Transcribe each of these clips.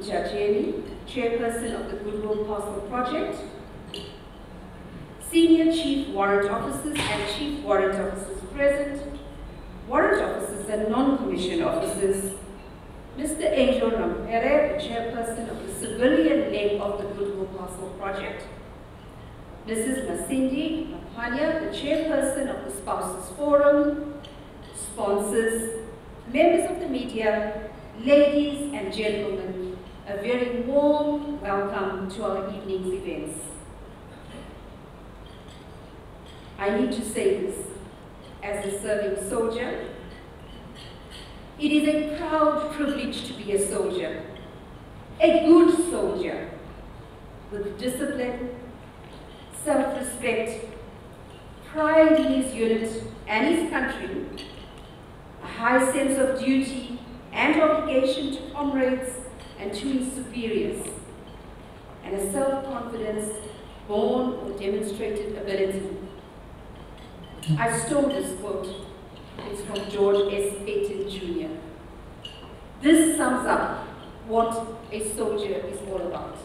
Jajeri, Chairperson of the Goodwill Parcel Project, Senior Chief Warrant Officers and Chief Warrant Officers present, Warrant Officers and Non-Commissioned Officers, Mr. Angel Rampere, Chairperson of the Civilian leg of the Goodwill Parcel Project, Mrs. Masindi Mapanya, the Chairperson of the Spouses Forum, sponsors, members of the media, ladies and gentlemen a very warm welcome to our evening's events. I need to say this as a serving soldier. It is a proud privilege to be a soldier, a good soldier, with discipline, self-respect, pride in his unit and his country, a high sense of duty and obligation to comrades, and to his superiors, and a self-confidence born of demonstrated ability. I stole this quote. It's from George S. Patton Jr. This sums up what a soldier is all about.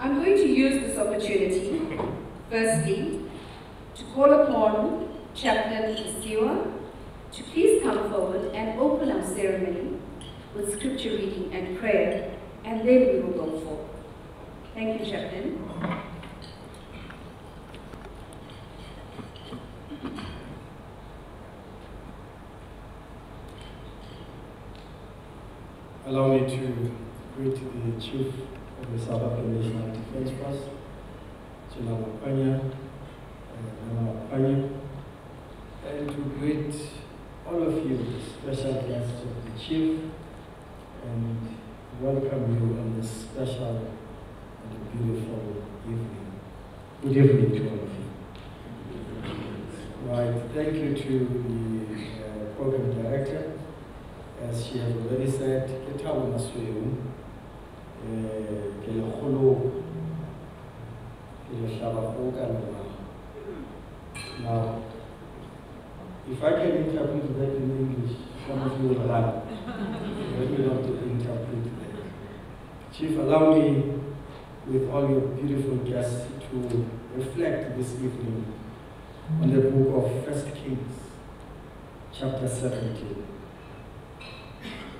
I'm going to use this opportunity, firstly, to call upon Chaplain Isiwa to please come forward and open our ceremony with scripture reading and prayer, and then we will go forward. Thank you, Chaplain. Allow me to greet the Chief of the South African National Defense Force, General Maphwanya, uh, and uh, to greet all of you special guests of the Chief and welcome you on this special and beautiful evening. Good evening to all of you. Right, thank you to the uh, program director. As she has already said, ke thabo masweu, eh, ke lekgolo. Now, if I can interpret that in English, some of you will laugh. Let me not interpret that. Chief, allow me, with all your beautiful guests, to reflect this evening on the book of First Kings, chapter 17.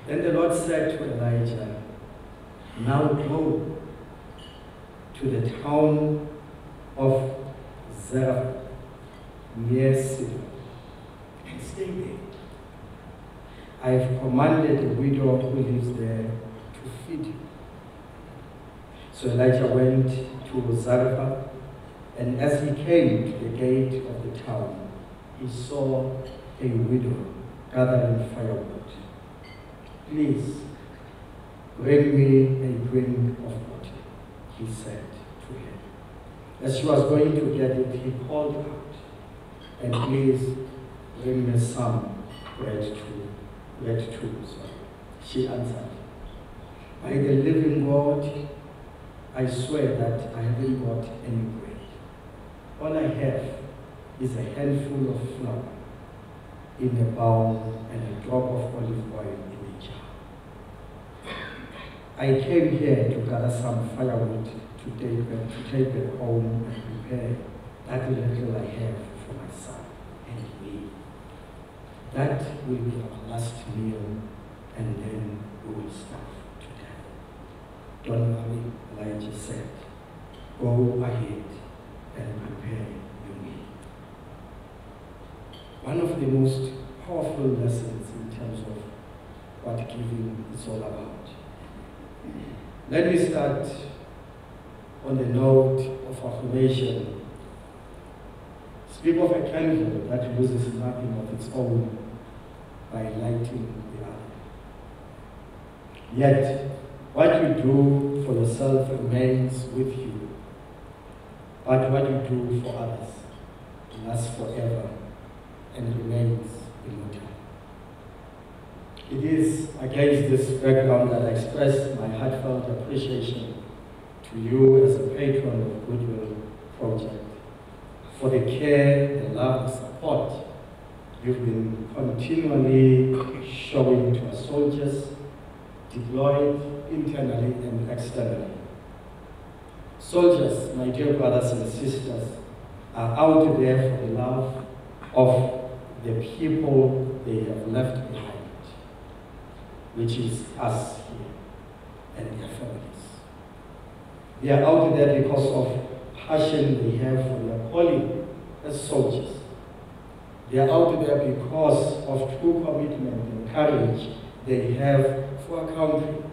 Then the Lord said to Elijah, Now go to the town of Zarephath Sidon and stay there. I have commanded the widow who lives there to feed you. So Elijah went to Zarephath, and as he came to the gate of the town, he saw a widow gathering firewood. Please, bring me a drink of water, he said to her. As she was going to get it, he called out, and um. please bring me some bread too, bread too, sorry. She answered, by the living God, I swear that I haven't got any bread. All I have is a handful of flour in a bowl and a drop of olive oil in a jar. I came here to gather some firewood to take to take back home and prepare that little I have for my son and me. That will be our last meal and then we will starve to death. Don't worry, Elijah said. Go ahead and prepare your meal. One of the most powerful lessons in terms of what giving is all about. Let me start on the note of affirmation. Speak of a candle that loses nothing of its own by lighting the other. Yet, what you do for yourself remains with you, but what you do for others lasts forever and remains immortal. It is against this background that I express my heartfelt appreciation to you as a patron of Goodwill Project for the care, the love, the support you've been continually showing to our soldiers deployed internally and externally. Soldiers, my dear brothers and sisters, are out there for the love of the people they have left behind, which is us here and their families. They are out there because of passion they have for their calling as soldiers. They are out there because of true commitment and courage they have for our country.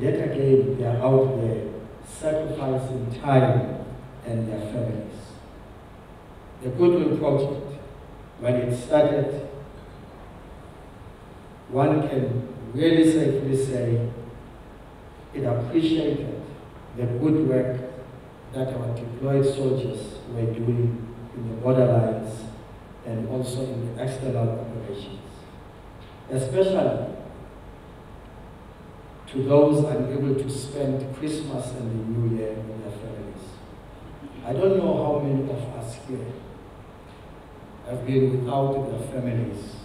Yet again, they are out there sacrificing time and their families. The Goodwill Project, when it started, one can really safely say it appreciated the good work that our deployed soldiers were doing in the borderlines and also in the external operations, especially to those unable to spend Christmas and the New Year with their families. I don't know how many of us here have been without their families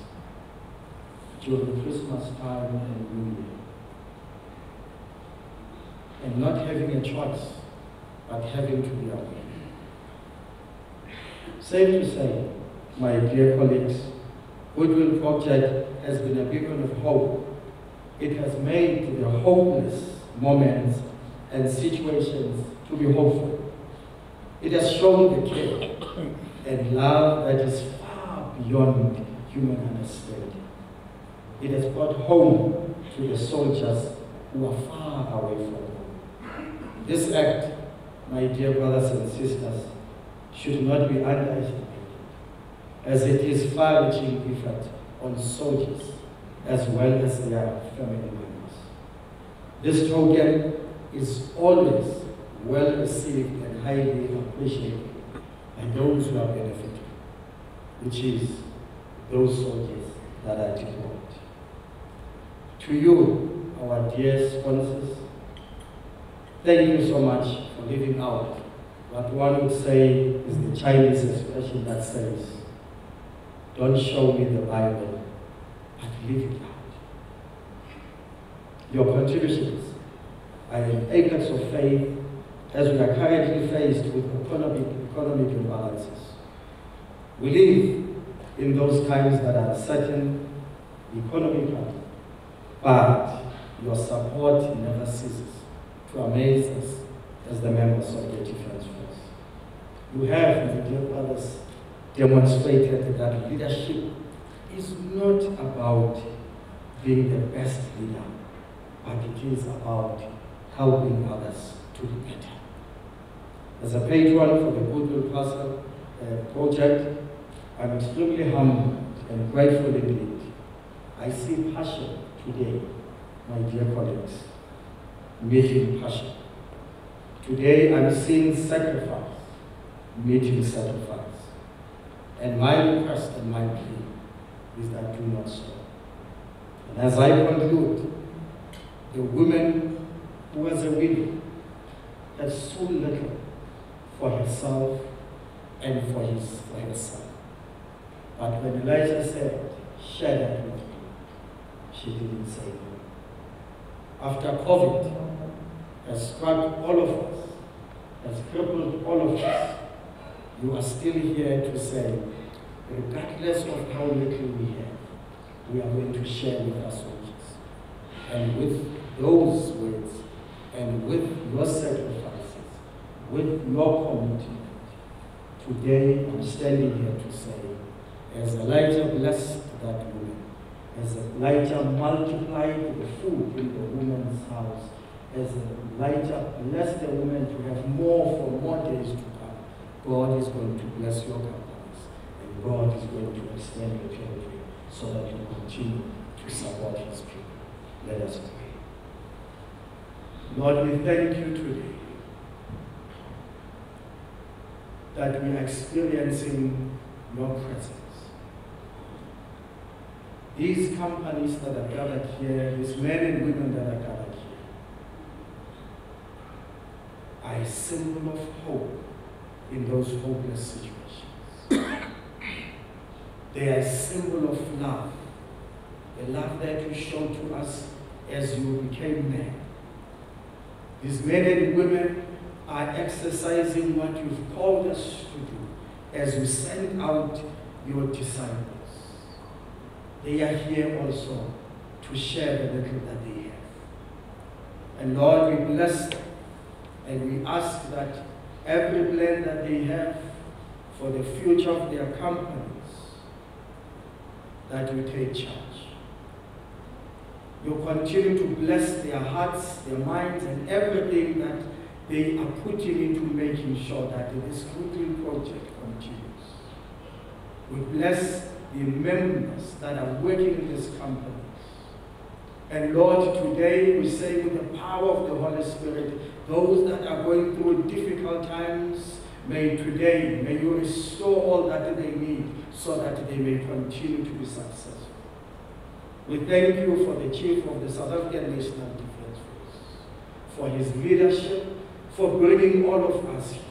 during Christmas time and New Year. And not having a choice, but having to be away. Safe to say, my dear colleagues, Goodwill Project has been a beacon of hope. It has made the hopeless moments and situations to be hopeful. It has shown the care and love that is far beyond human understanding. It has brought home to the soldiers who are far away from home. This act, my dear brothers and sisters, should not be underestimated, as it is far-reaching effect on soldiers as well as their family members. This token is always well received and highly appreciated by those who are benefiting, which is those soldiers that are deployed. To you, our dear sponsors, thank you so much for living out what one would say is the Chinese expression that says, don't show me the Bible, but live it out. Your contributions are in acres of faith as we are currently faced with economic, economic imbalances. We live in those times that are certain economically, but your support never ceases to amaze us as the members of the Defense Force. You have, my dear brothers, demonstrated that leadership is not about being the best leader, but it is about helping others to be better. As a patron for the Goodwill Plaza uh, project, I'm extremely humbled and grateful indeed. I see passion today, my dear colleagues, meeting passion. Today I'm seeing sacrifice, meeting sacrifice. And my request and my plea is that do not stop. And as I conclude, the woman who was a widow had so little for herself and for his for her son. But when Elijah said, share that with me, she didn't say no. After COVID has struck all of us, has crippled all of us, you are still here to say, regardless of how little we have, we are going to share with our soldiers. And with those words, and with your sacrifices, with your commitment, today I'm standing here to say, as Elijah blessed that woman, as Elijah multiplied the food in the woman's house, as Elijah blessed the woman to have more for more days to God is going to bless your companies, and God is going to extend your territory so that you continue to support his people. Let us pray. Lord, we thank you today that we are experiencing your presence. These companies that are gathered here, these men and women that are gathered here, are a symbol of hope in those hopeless situations. they are a symbol of love, the love that you showed to us as you became men. These men and women are exercising what you've called us to do as we send out your disciples. They are here also to share the little that they have. And Lord, we bless them and we ask that every plan that they have for the future of their companies, that you take charge. You continue to bless their hearts, their minds, and everything that they are putting into making sure that this Goodwill project continues. We bless the members that are working in this company. And Lord, today we say with the power of the Holy Spirit, those that are going through difficult times, may today, may you restore all that they need so that they may continue to be successful. We thank you for the Chief of the South African National Defence Force, for his leadership, for bringing all of us here.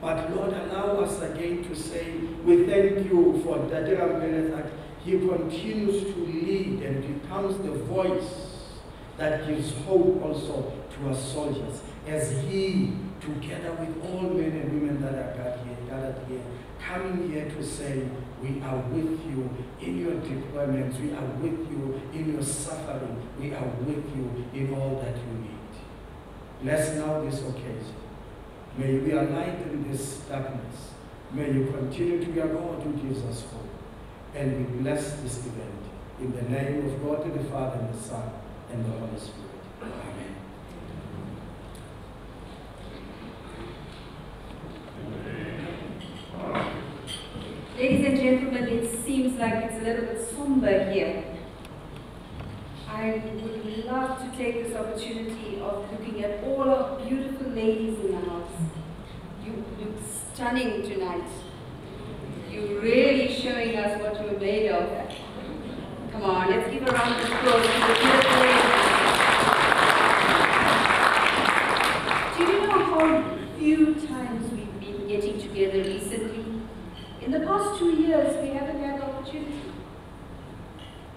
But Lord, allow us again to say, we thank you for Dadira Mele that he continues to lead and becomes the voice that gives hope also to our soldiers as he, together with all men and women that are gathered here, gathered here coming here to say, we are with you in your deployments, we are with you in your suffering, we are with you in all that you need. Bless now this occasion. May you be a light in this darkness. May you continue to be a God who gives us hope. And we bless this event in the name of God the Father and the Son and the Holy Spirit. Amen. Ladies and gentlemen, it seems like it's a little bit somber here. I would love to take this opportunity of looking at all our beautiful ladies in the house. You look stunning tonight. You're really showing us what you're made of. Come on, let's give a round of applause to the beautiful. Do you know how few times we've been getting together recently? In the past two years, we haven't had the opportunity.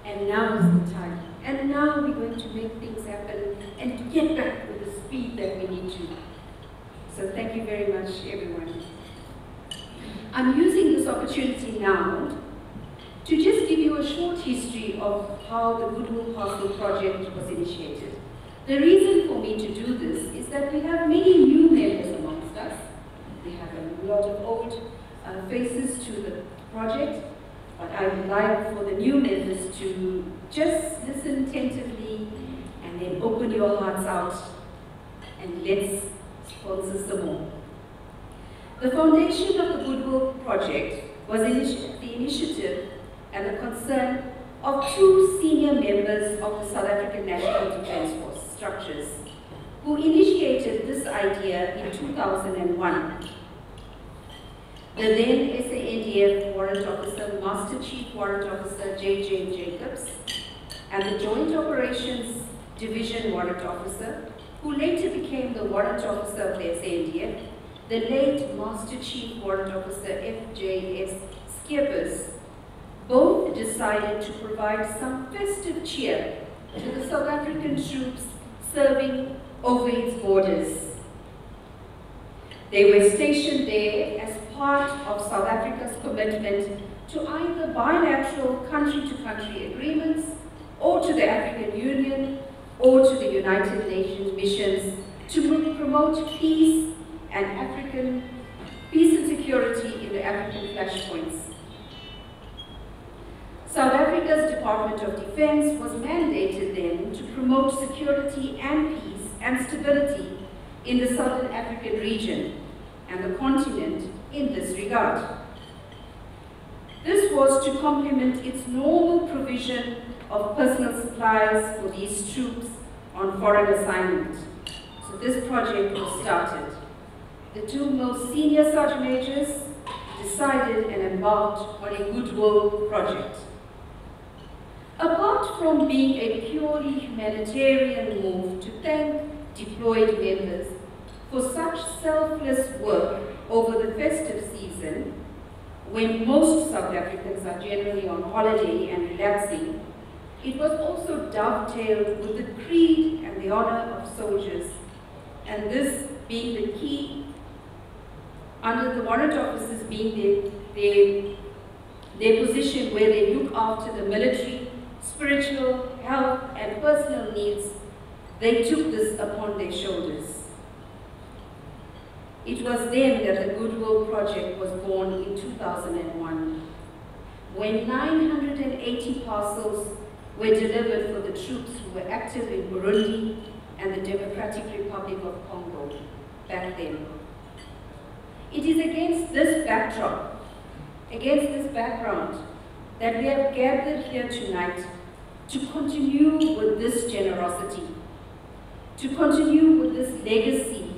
And now is the time. And now we're going to make things happen and get back with the speed that we need to. So thank you very much, everyone. I'm using this opportunity now to just give you a short history of how the Goodwill Parcel project was initiated. The reason for me to do this is that we have many new members amongst us. We have a lot of old uh, faces to the project, but I would like for the new members to just listen attentively and then open your hearts out and let's sponsor some more. The foundation of the Goodwill Project was the initiative and the concern of two senior members of the South African National Defence Force structures who initiated this idea in 2001 the then SANDF Warrant Officer, Master Chief Warrant Officer J.J. Jacobs, and the Joint Operations Division Warrant Officer, who later became the Warrant Officer of the SANDF, the late Master Chief Warrant Officer F.J.S. Scheepers, both decided to provide some festive cheer to the South African troops serving over its borders. They were stationed there as part of South Africa's commitment to either bilateral country-to-country -country agreements or to the African Union or to the United Nations missions to promote peace and African peace and security in the African flashpoints. South Africa's Department of Defense was mandated then to promote security and peace and stability in the Southern African region and the continent in this regard. This was to complement its normal provision of personal supplies for these troops on foreign assignment. So this project was started. The two most senior sergeant majors decided and embarked on a goodwill project. Apart from being a purely humanitarian move to thank deployed members for such selfless work over the festive season, when most South Africans are generally on holiday and relaxing, it was also dovetailed with the creed and the honor of soldiers, and this being the key, under the warrant officers being their, their, their position where they look after the military, spiritual, health, and personal needs, they took this upon their shoulders. It was then that the Goodwill Project was born in 2001, when 980 parcels were delivered for the troops who were active in Burundi and the Democratic Republic of Congo back then. It is against this backdrop, against this background, that we have gathered here tonight to continue with this generosity, to continue with this legacy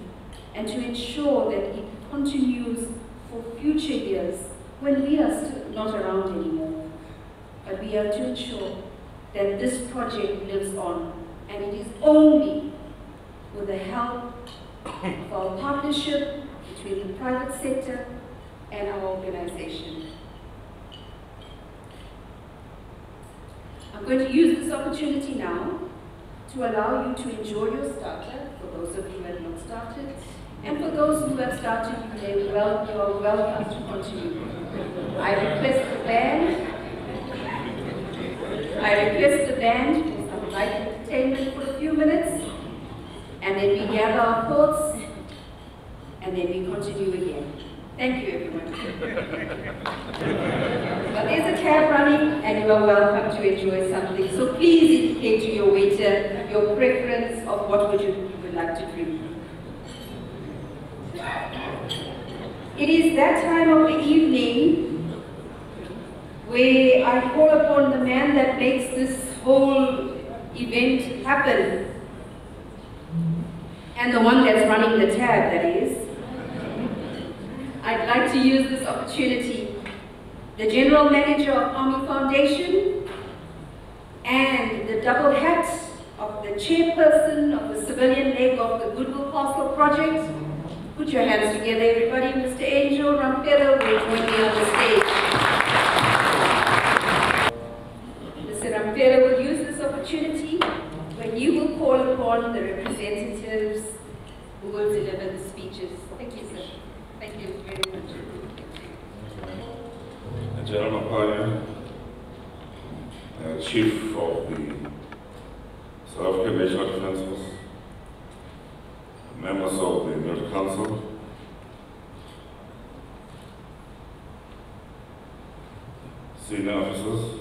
and to ensure that it continues for future years when we are still not around anymore. But we are to ensure that this project lives on, and it is only with the help of our partnership between the private sector and our organization. I'm going to use this opportunity now to allow you to enjoy your starter, for those of you who have not started, and for those who have started today, well, you are welcome to continue. I request the band, I request the band for some light entertainment for a few minutes, and then we gather our thoughts, and then we continue again. Thank you, everyone. but there's a cab running, and you are welcome to enjoy something. So please indicate to your waiter your preference of what would you would like to drink. It is that time of the evening where I call upon the man that makes this whole event happen. And the one that's running the tab, that is. I'd like to use this opportunity. The General Manager of Army Foundation and the double hat of the chairperson of the civilian leg of the Goodwill Parcel Project. Put your hands together, everybody. Mr. Angel Rampero will join me on the stage. Mr. Rampero will use this opportunity when you will call upon the representatives who will deliver the speeches. Thank you, sir. Thank you very much. General Maphwanya, uh, Chief of the South African National Defence Force, members of the Military Council, senior officers,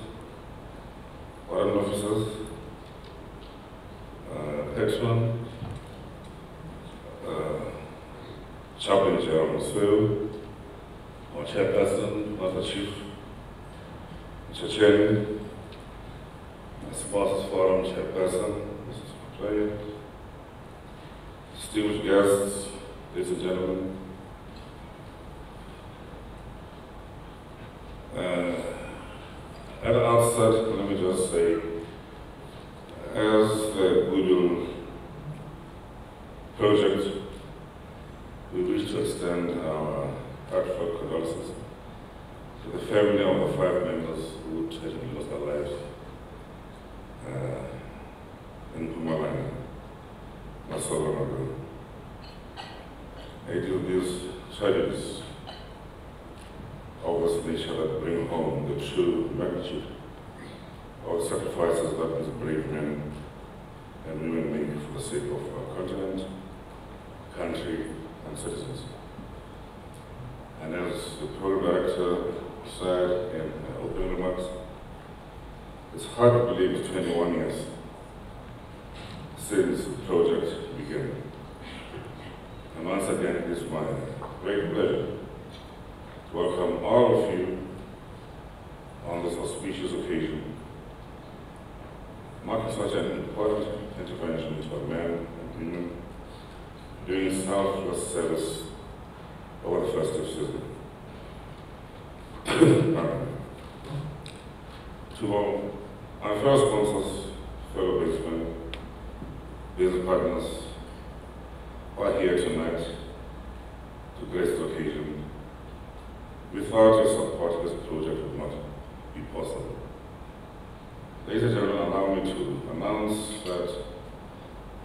warrant officers, uh, headsman, uh, Chaplain General Swell, our chairperson, Master Chief, Mr. Chairman, sponsors forum chairperson, Mrs. Player, distinguished guests, ladies and gentlemen. Uh, at the outset, let me just say, as the Goodwill project, we wish to extend our heartfelt condolences to the family of the five members who tragically lost their lives uh, in Pumalanga, Magu. It is these tragedies of this nature that bring home the true magnitude of the sacrifices that these brave men and women make for the sake of our continent, country, and citizens. And as the program director said in opening remarks, it's hard to believe it's 21 years since the project began. And once again, it is my great pleasure to welcome all of you on this auspicious occasion, marking such an important intervention our men and women doing selfless service over the festive season. to my fellow sponsors, fellow businessmen, business partners are here tonight to grace the occasion. Without your support, this project would not be possible. Ladies and gentlemen, allow me to announce that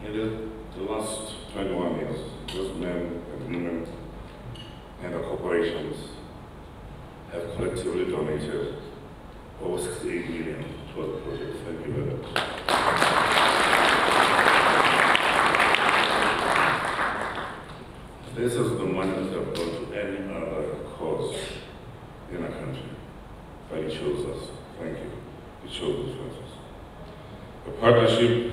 in the last 21 years, those men and women and the corporations have collectively donated over 68 million towards the project. Thank you very much. This is the money that have gone to any other cause in our country, but it shows us. Thank you. It shows differences. The partnership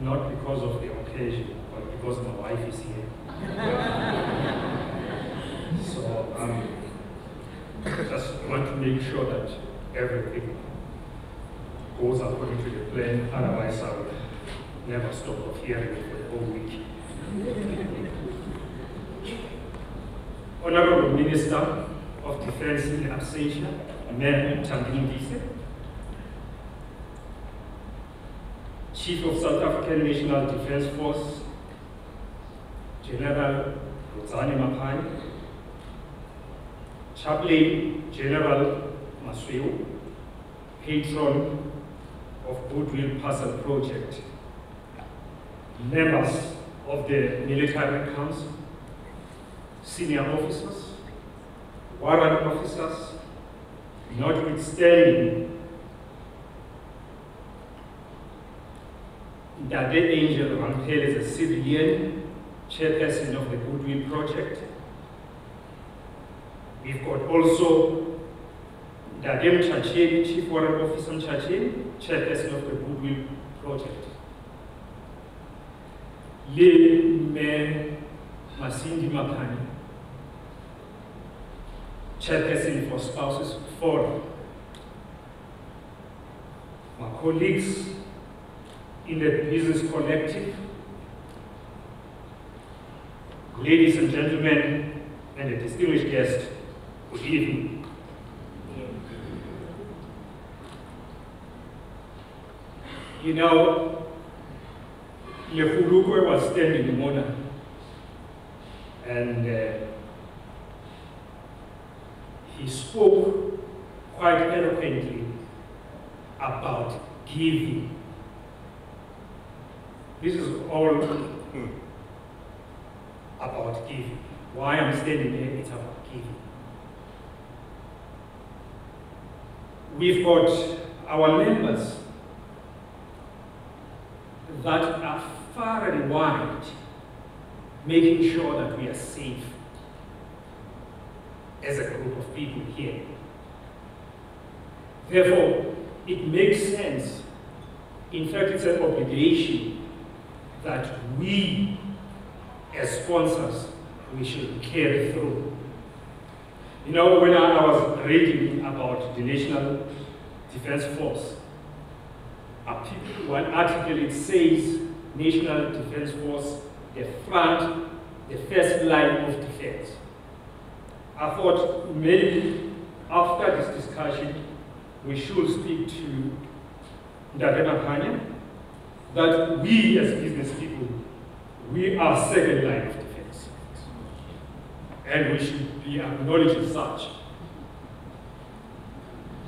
not because of the occasion, but because my wife is here. so um, just want to make sure that everything goes according to the plan, otherwise I will never stop of hearing it for the whole week. Honorable Minister of Defense in absentia, Mayor Tambindise, Chief of South African National Defense Force, General Rudzani Maphwanya, Chaplain General Masweu, patron of Goodwill Parcel Project, members of the Military Council, senior officers, warrant officers, notwithstanding the Angel Rampel is a civilian chairperson of the Goodwill Project. We've got also Dadem Chacheli, Chief Warrant Officer Chacheli, chairperson of the Goodwill Project. Le Me Masindi Mapani, chairperson for Spouses Forum. My colleagues in the business collective, ladies and gentlemen, and a distinguished guest, good evening. You know, Lehulukwe was standing in Mona, and uh, he spoke quite eloquently about giving. This is all hmm. about giving. Why I'm standing here, it's about giving. We've got our members that are far and wide, making sure that we are safe as a group of people here. Therefore, it makes sense, in fact, it's an obligation that we, as sponsors, we should carry through. You know, when I was reading about the National Defense Force, one article it says National Defense Force, the front, the first line of defense. I thought maybe after this discussion, we should speak to Ndadema Panya, that we as business people, we are second line of defense. And we should be acknowledged as such.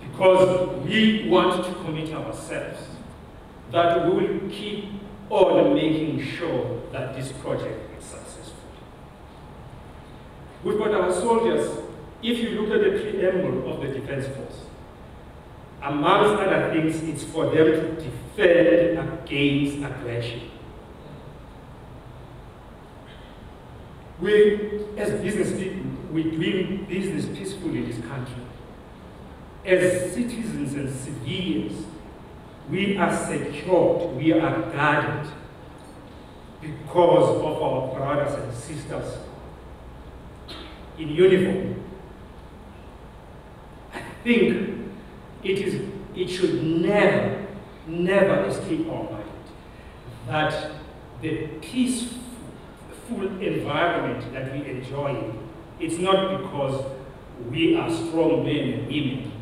Because we want to commit ourselves that we will keep on making sure that this project is successful. We've got our soldiers, if you look at the preamble of the Defense Force, amongst other things, it's for them to defend against aggression. We, as business people, we doing business peacefully in this country. As citizens and civilians, we are secured, we are guarded because of our brothers and sisters in uniform, I think it is it should never, never escape our mind that the peaceful environment that we enjoy, it's not because we are strong men and women.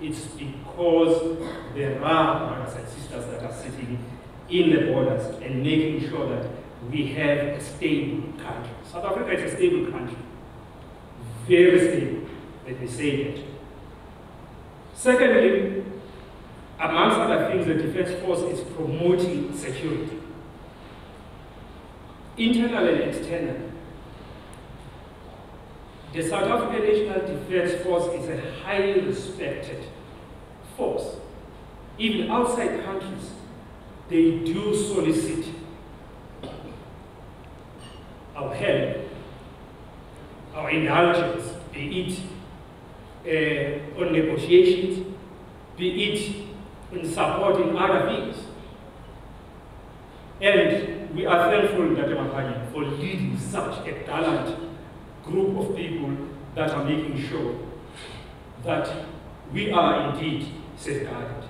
It's because there are brothers and sisters that are sitting in the borders and making sure that we have a stable country. South Africa is a stable country. Very stable, let me say that. Secondly, amongst other things, the Defense Force is promoting security. Internal and external. The South African National Defense Force is a highly respected force. Even outside countries, they do solicit our help, our indulgence, they it uh, on negotiations, be it in supporting other things. And we are thankful, Dr. Maphwanya, for leading such a talented group of people that are making sure that we are indeed safeguarded.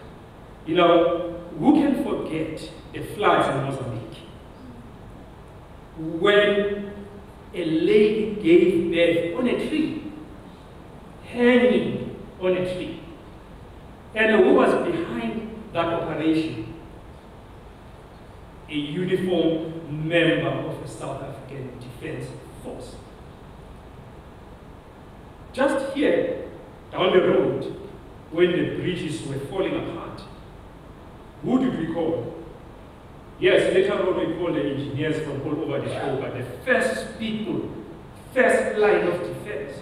You know, who can forget the floods in Mozambique? When a lady gave birth on a tree, hanging on a tree. And who was behind that operation? A uniformed member of the South African Defense Force. Just here, down the road, when the bridges were falling apart, who did we call? Yes, later on we called the engineers from all over the show, but the first people, first line of defense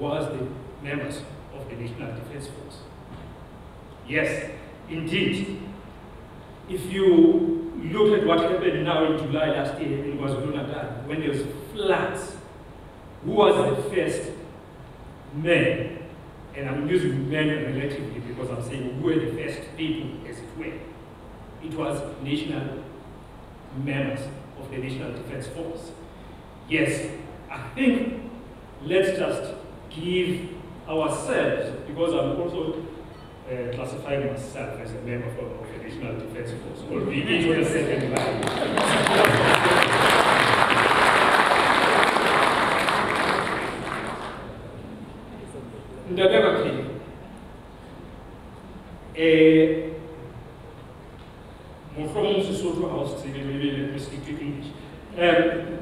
was the members of the National Defense Force. Yes, indeed. If you look at what happened now in July last year in KwaZulu-Natal, when there was floods, who was the first men, and I'm using men relatively because I'm saying who were the first people, as it were. It was national members of the National Defense Force. Yes, I think let's just give ourselves, because I'm also uh, classifying myself as a member of the National Defense Force, or each on the second line. Ndabebakhe, eh, mohlomong Sesotho ha o se tsebe, maybe let me speak to English. Um,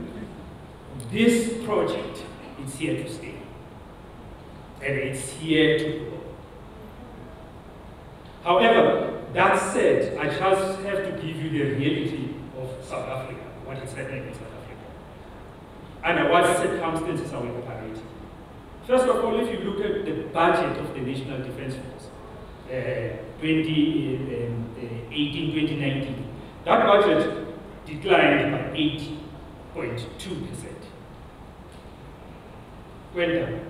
this project is here to stay, and it's here to grow. However, that said, I just have to give you the reality of South Africa, what is happening in South Africa, under what circumstances are we operating. First of all, if you look at the budget of the National Defense Force, uh, 2018-2019, uh, that budget declined by 8.2%. Went down.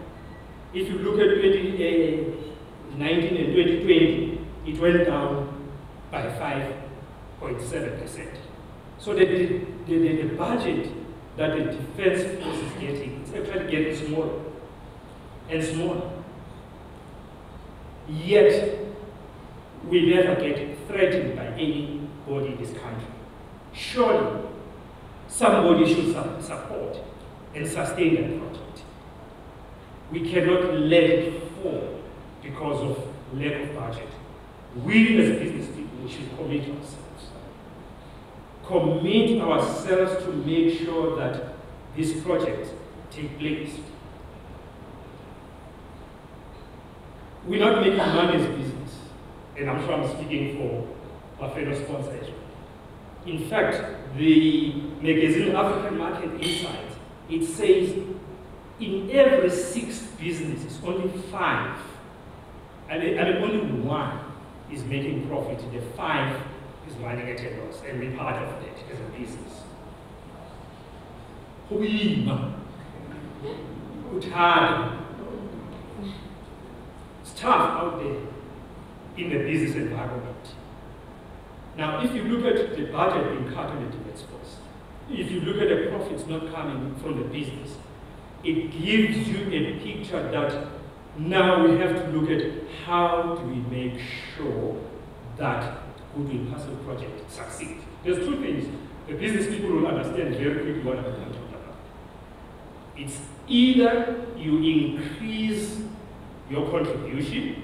If you look at 2019 uh, and 2020, it went down by 5.7%. So the, the, the, the budget that the defense force is getting, is actually getting smaller and smaller. Yet, we never get threatened by anybody in this country. Surely, somebody should support and sustain that project. We cannot let it fall because of lack of budget. We as business people should commit ourselves. Commit ourselves to make sure that this project take place. We're not making money as business, and I'm sure I'm speaking for our fellow sponsors. In fact, the magazine African Market Insights, it says in every six businesses, only five, and, and only one is making profit. The five is running at a loss, and we're part of that as a business. It's tough out there in the business environment. Now, if you look at the budget being cut on the defense force, if you look at the profits not coming from the business, it gives you a picture that now we have to look at how do we make sure that Goodwill Parcel project succeeds. There's two things. The business people will understand very quickly what I'm talking about. It's either you increase your contribution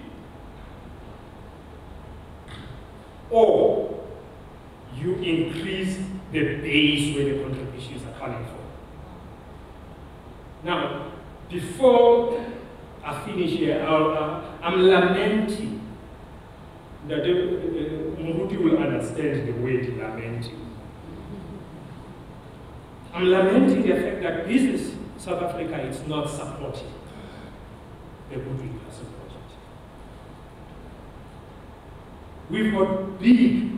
or you increase the base where the contributions are coming from. Now, before I finish here, uh, I'm lamenting that uh, Muhuti will understand the word lamenting. I'm lamenting the fact that business South Africa is not supporting the Goodwill Parcel project. We've got big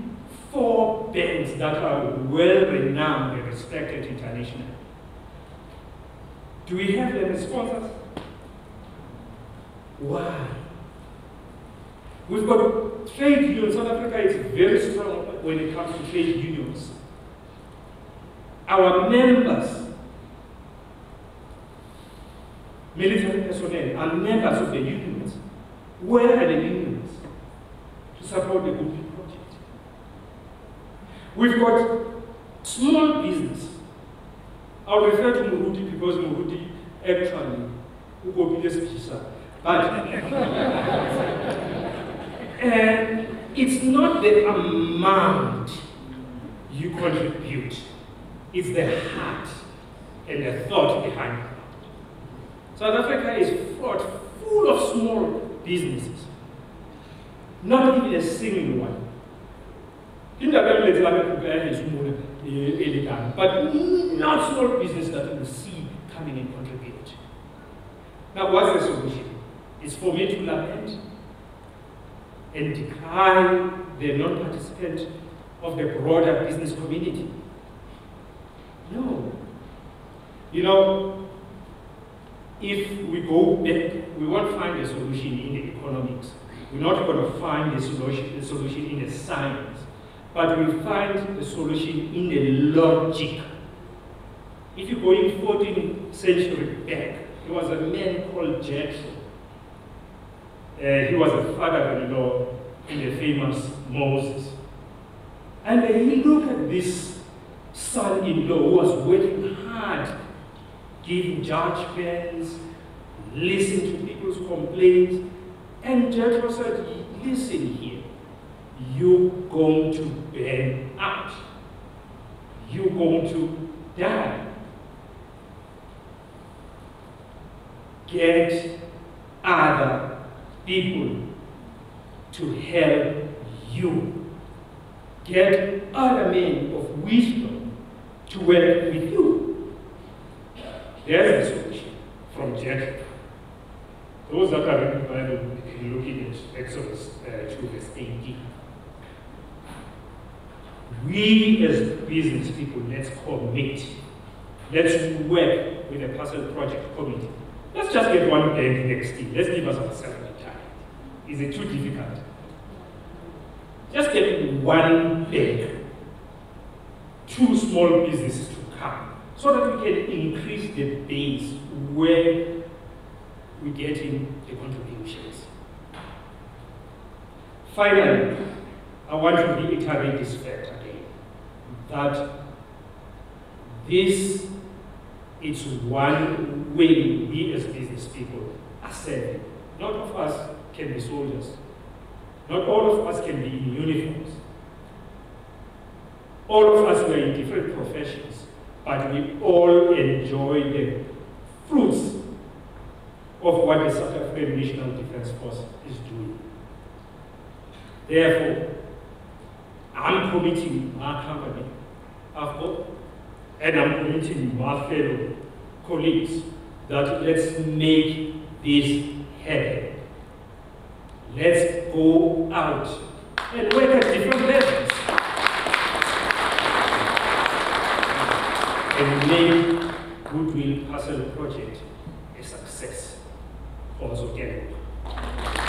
four banks that are well renowned and respected internationally. Do we have them as sponsors? Why? We've got trade unions. South Africa is very strong when it comes to trade unions. Our members, military personnel, are members of the unions. Where are the unions to support the Goodwill project? We've got small business. I'll refer to Muhuti because Muhuti actually, but and uh, it's not the amount you contribute, it's the heart and the thought behind it. South Africa is full of small businesses, not even a single one. But not small business that we see coming and contribute. Now, what's the solution? It's for me to lament and decry the non-participant of the broader business community. No. You know, if we go back, we won't find a solution in the economics. We're not going to find a solution, a solution in the science, but we'll find the solution in the logic. If you go in 14th century back, there was a man called Jethro uh, he was a father-in-law in the famous Moses. And he looked at this son-in-law who was working hard, giving judgments, listening to people's complaints. And Jethro said, listen here, you're going to burn out. You're going to die. Get other people to help you. Get other men of wisdom to work with you. There's a solution from Jethro. Those that are in the Bible, you looking at Exodus uh, 2 verse 18. We as business people, let's commit. Let's work with a Parcel Project Committee. Let's just get one bank next year. Let's give us ourselves is it too difficult? Just get one bank, two small businesses to come, so that we can increase the base where we get in the contributions. Finally, want to reiterate this fact again, that this is one way we as business people are serving. Not of us can be soldiers. Not all of us can be in uniforms. All of us were in different professions, but we all enjoy the fruits of what the South African National Defence Force is doing. Therefore, I'm committing my company, got, and I'm committing my fellow colleagues that let's make this happen. Let's go out and work at different levels. And make Goodwill Parcel Project a success for Zogelo. A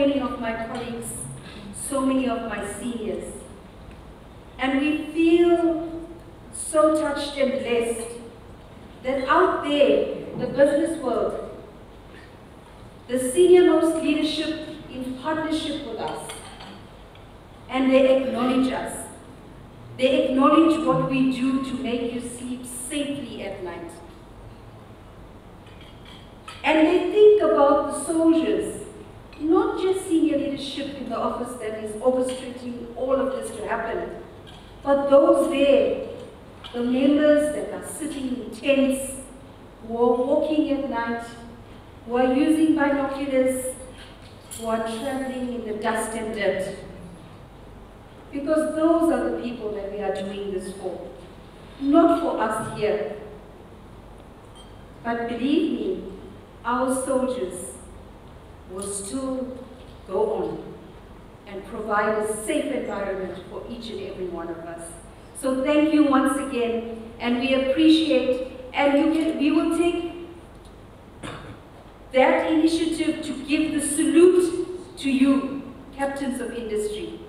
many of my colleagues, so many of my seniors, And we feel so touched and blessed that out there, the business world, the senior-most leadership in partnership with us, and they acknowledge us. They acknowledge what we do to make you sleep safely at night. And they think about the soldiers, not just senior leadership in the office that is orchestrating all of this to happen, but those there, the members that are sitting in tents, who are walking at night, who are using binoculars, who are traveling in the dust and dirt. Because those are the people that we are doing this for. Not for us here. But believe me, our soldiers will still go on and provide a safe environment for each and every one of us. So thank you once again, and we appreciate, and can, we will take that initiative to give the salute to you, captains of industry,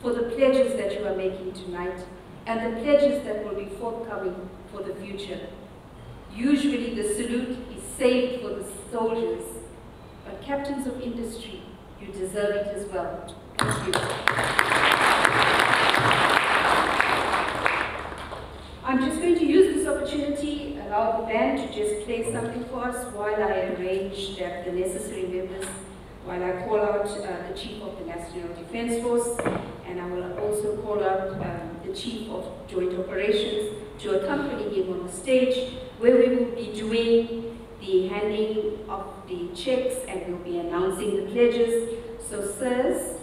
for the pledges that you are making tonight, and the pledges that will be forthcoming for the future. Usually the salute is saved for the soldiers, captains of industry, you deserve it as well. Thank you. I'm just going to use this opportunity, allow the band to just play something for us while I arrange that the necessary members, while I call out uh, the Chief of the National Defense Force, and I will also call out um, the Chief of Joint Operations to accompany him on the stage, where we will be doing the handing of the checks and we'll be announcing the pledges. So sirs,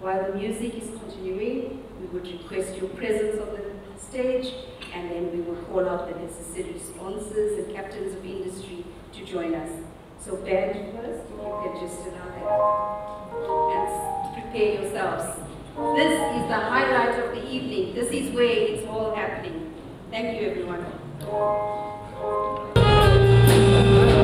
while the music is continuing, we would request your presence on the stage and then we will call out the necessary sponsors and captains of industry to join us. So band first, you can just allow that. And prepare yourselves. This is the highlight of the evening. This is where it's all happening. Thank you, everyone. Thank you.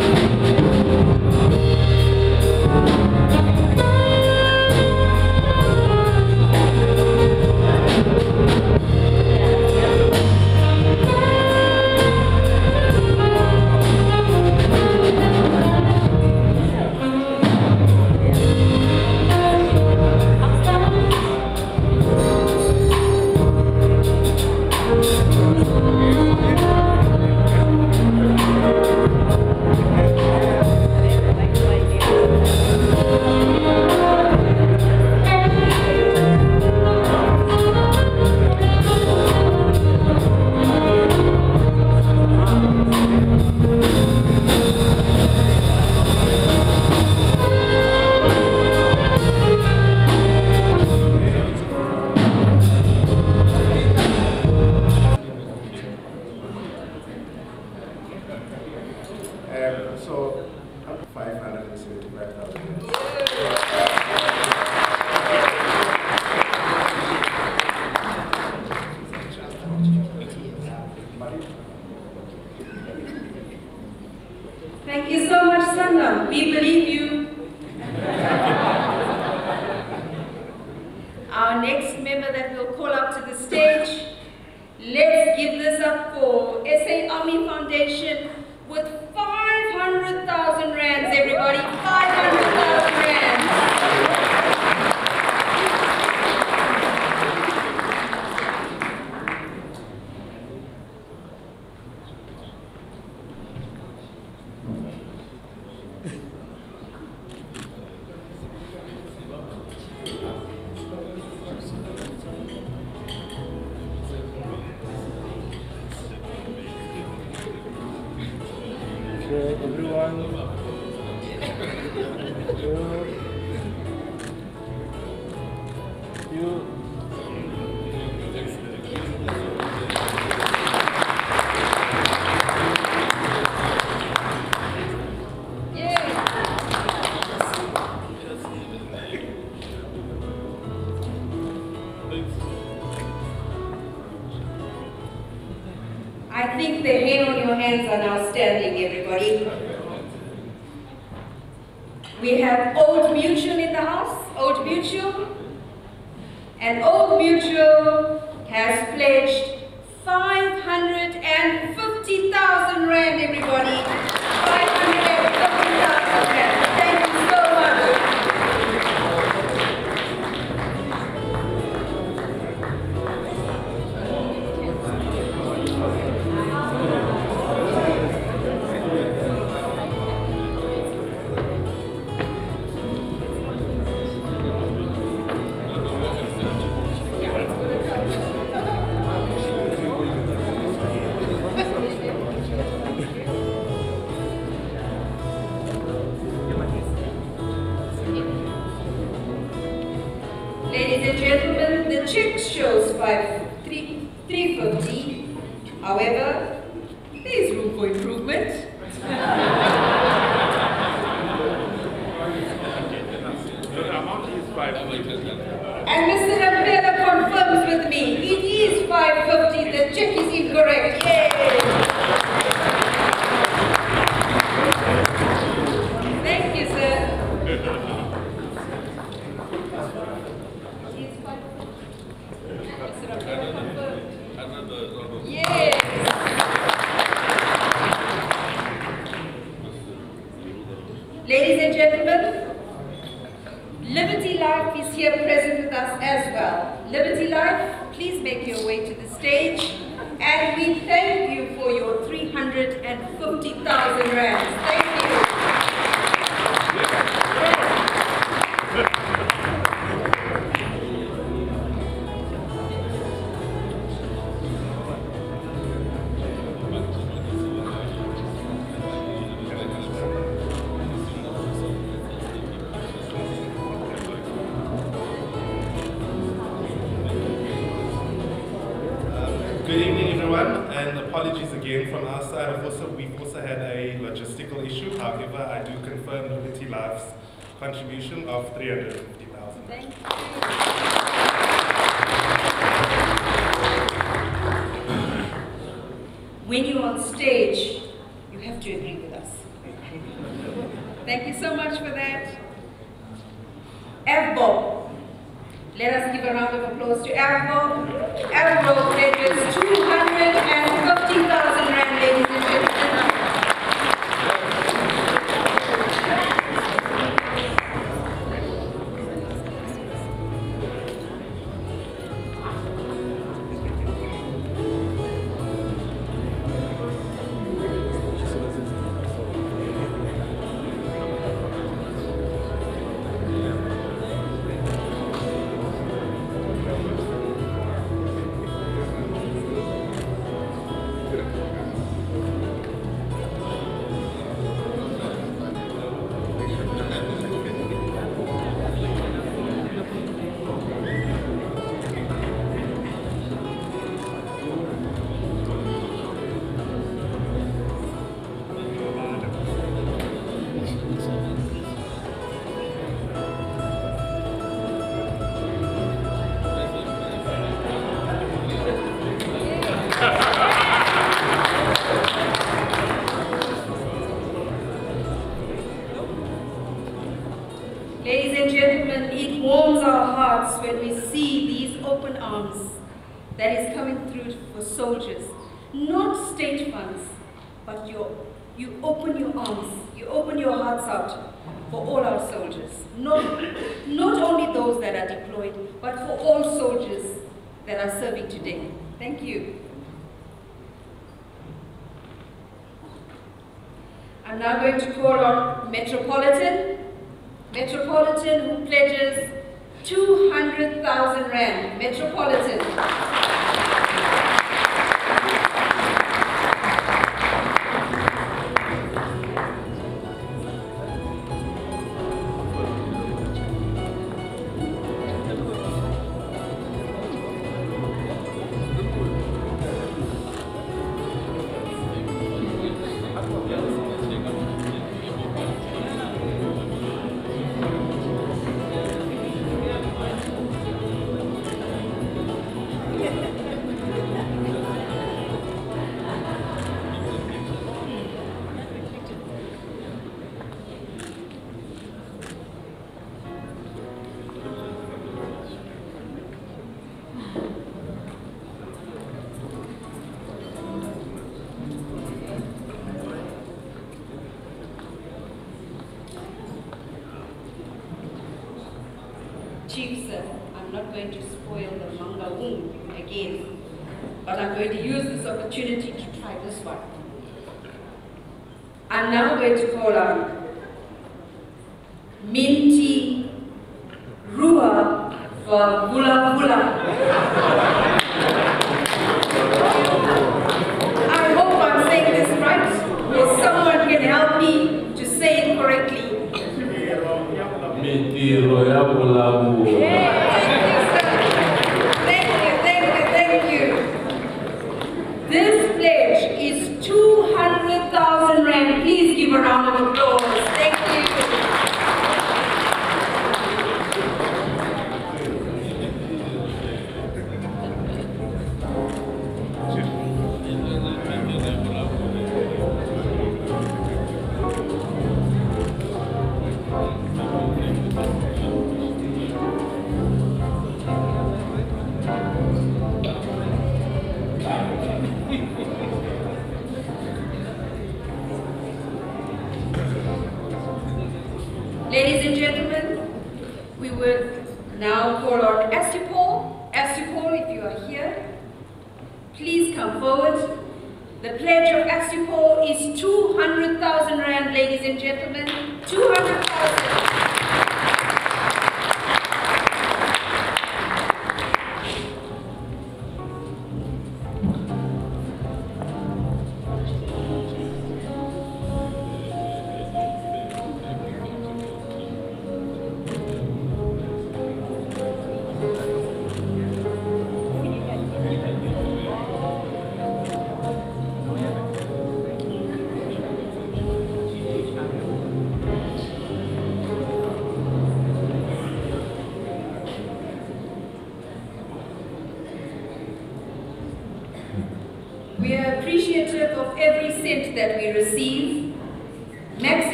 going to use this opportunity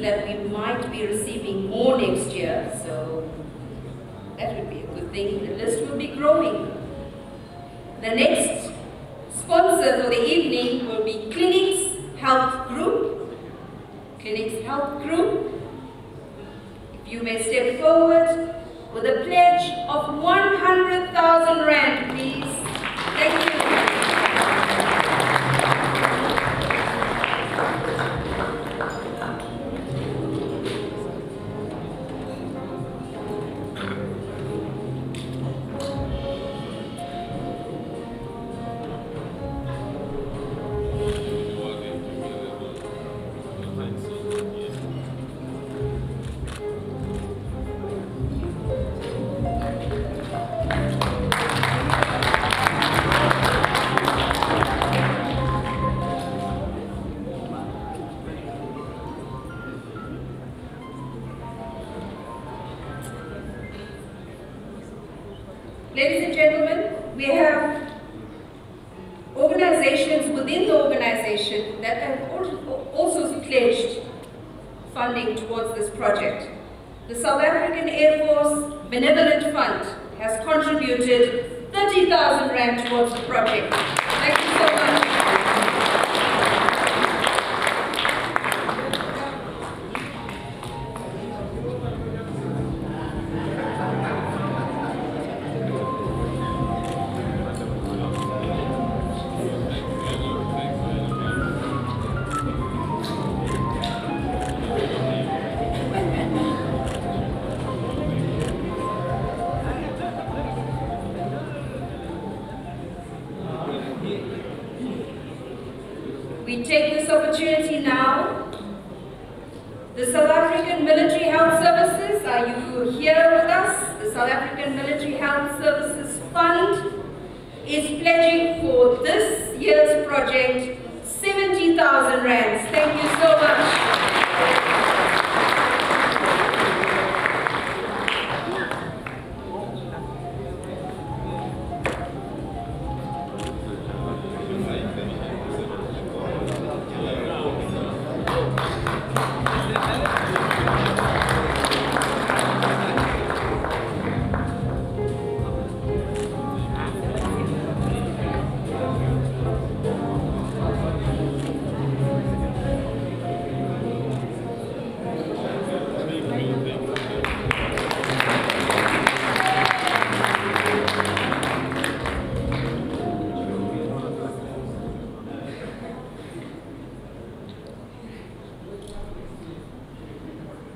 that we might be receiving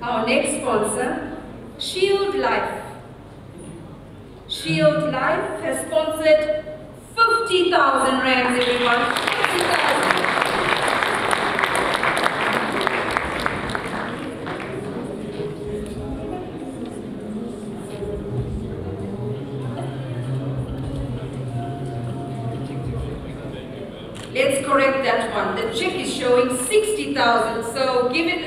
Our next sponsor, Shield Life. Shield Life has sponsored 50,000 rands everyone. 50,000. Let's correct that one. The check is showing 60,000, so give it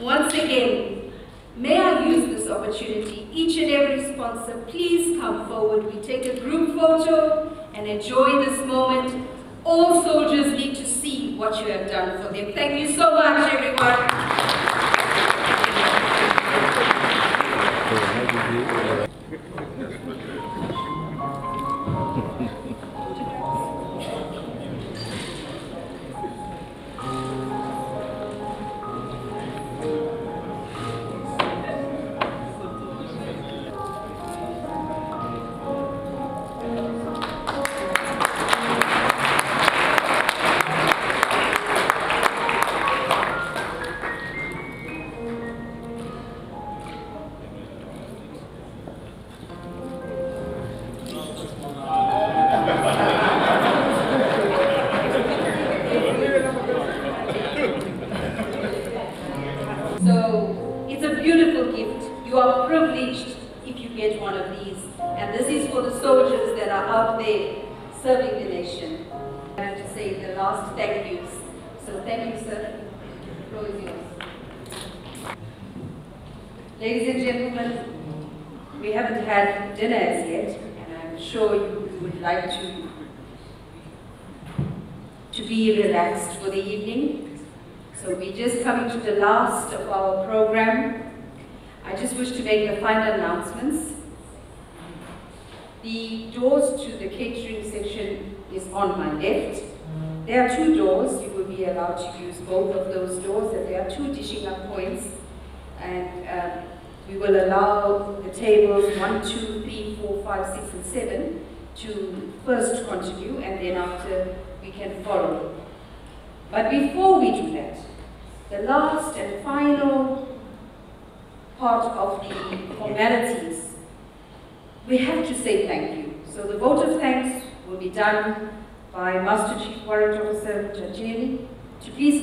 Once again, may I use this opportunity, each and every sponsor, please come forward. We take a group photo and enjoy this moment. All soldiers need to see what you have done for them. Thank you so much, everyone.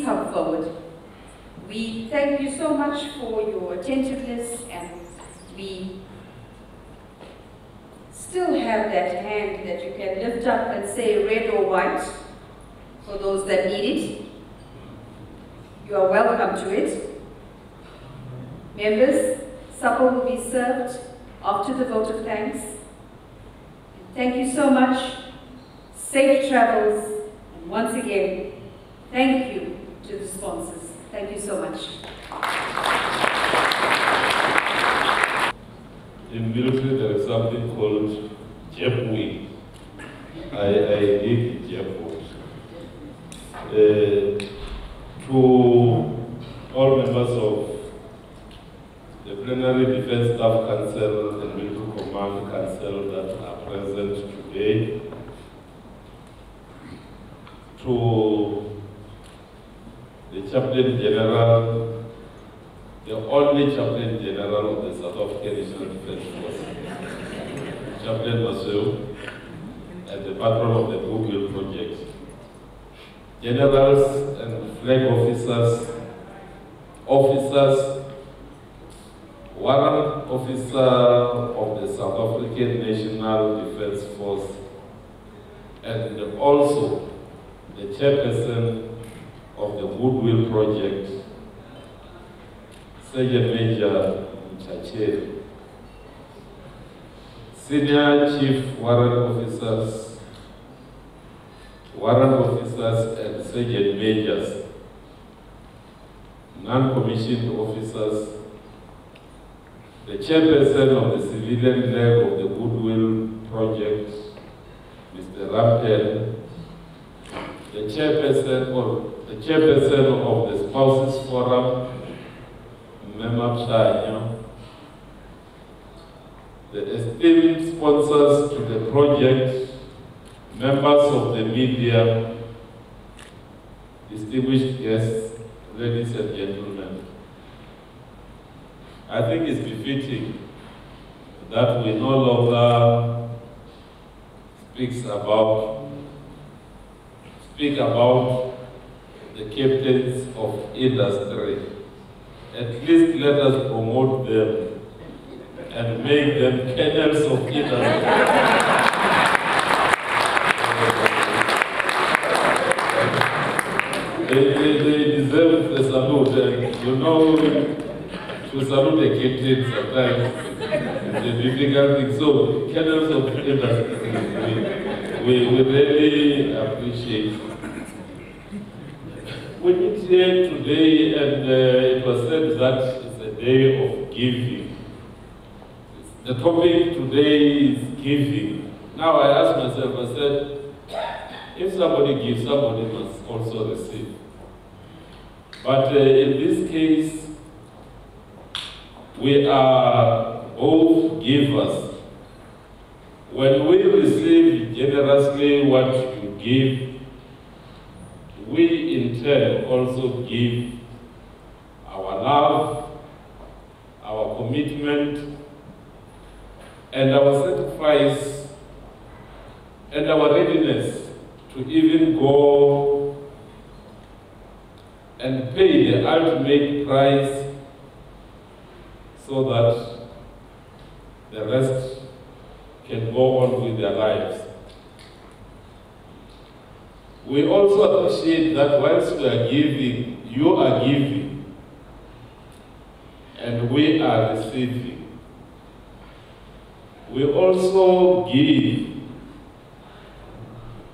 Come forward. We thank you so much for your attentiveness and we still have that hand that you can lift up and say red or white for those that need it. You are welcome to it. Members, supper will be served after the vote of thanks. Thank you so much. Safe travels. And once again, thank you to the sponsors. Thank you so much. In military, there is something called Jepwing. I, I did Jepwood. Uh, to all members of the Plenary Defense Staff Council and Military Command Council that are present today, to the Chaplain General, the only Chaplain General of the South African National Defense Force, Chaplain Masew, and the patron of the Goodwill project. Generals and flag officers, officers, warrant officer of the South African National Defense Force, and also the chairperson of the Goodwill Project, Sergeant Major Mchacheri, Senior Chief Warrant Officers, Warrant Officers and Sergeant Majors, non-commissioned officers, the chairperson of the civilian leg of the Goodwill Project, Mr. Rampel, the chairperson or the chairperson of the Spouses Forum, Mme Maphwanya, the esteemed sponsors to the project, members of the media, distinguished guests, ladies and gentlemen. I think it's befitting that we no longer speaks about speak about the captains of industry. At least let us promote them and make them colonels of industry. they, they, they deserve the salute. And you know, to salute a captain sometimes is a difficult thing. So, colonels of industry, we, we, we really appreciate. We meet here today, and uh, it was said that it's a day of giving. The topic today is giving. Now I asked myself, I said, if somebody gives, somebody must also receive. But uh, in this case, we are both givers. When we receive generously what you give, we in turn also give our love, our commitment, and our sacrifice, and our readiness to even go and pay the ultimate price so that the rest can go on with their lives. We also appreciate that whilst we are giving, you are giving, and we are receiving. We also give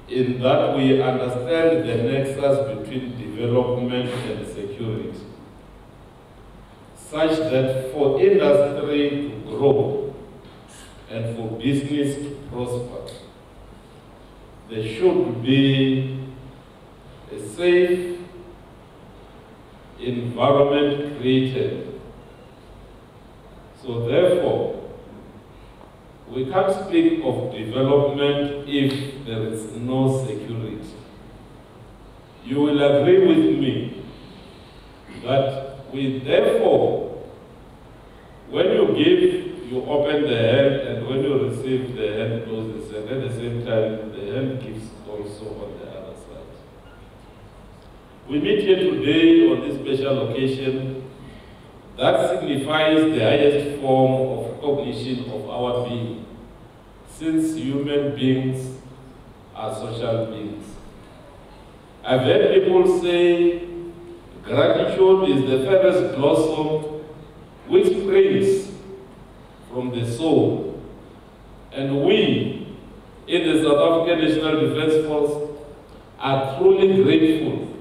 in that we understand the nexus between development and security, such that for industry to grow and for business to prosper, there should be safe environment created. So therefore, we can't speak of development if there is no security. You will agree with me that we therefore, when you give, you open the hand, and when you receive, the hand closes, and at the same time, the hand gives also on the other side. We meet here today on this special occasion that signifies the highest form of recognition of our being, since human beings are social beings. I've heard people say gratitude is the fairest blossom which springs from the soul. And we, in the South African National Defence Force, are truly grateful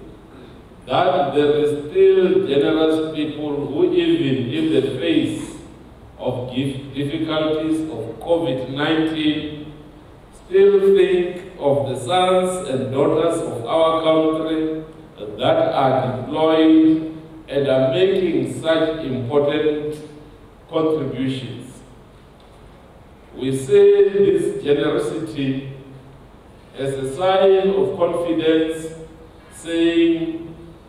that there is still generous people who even in the face of difficulties of COVID-19 still think of the sons and daughters of our country that are deployed and are making such important contributions. We say this generosity as a sign of confidence, saying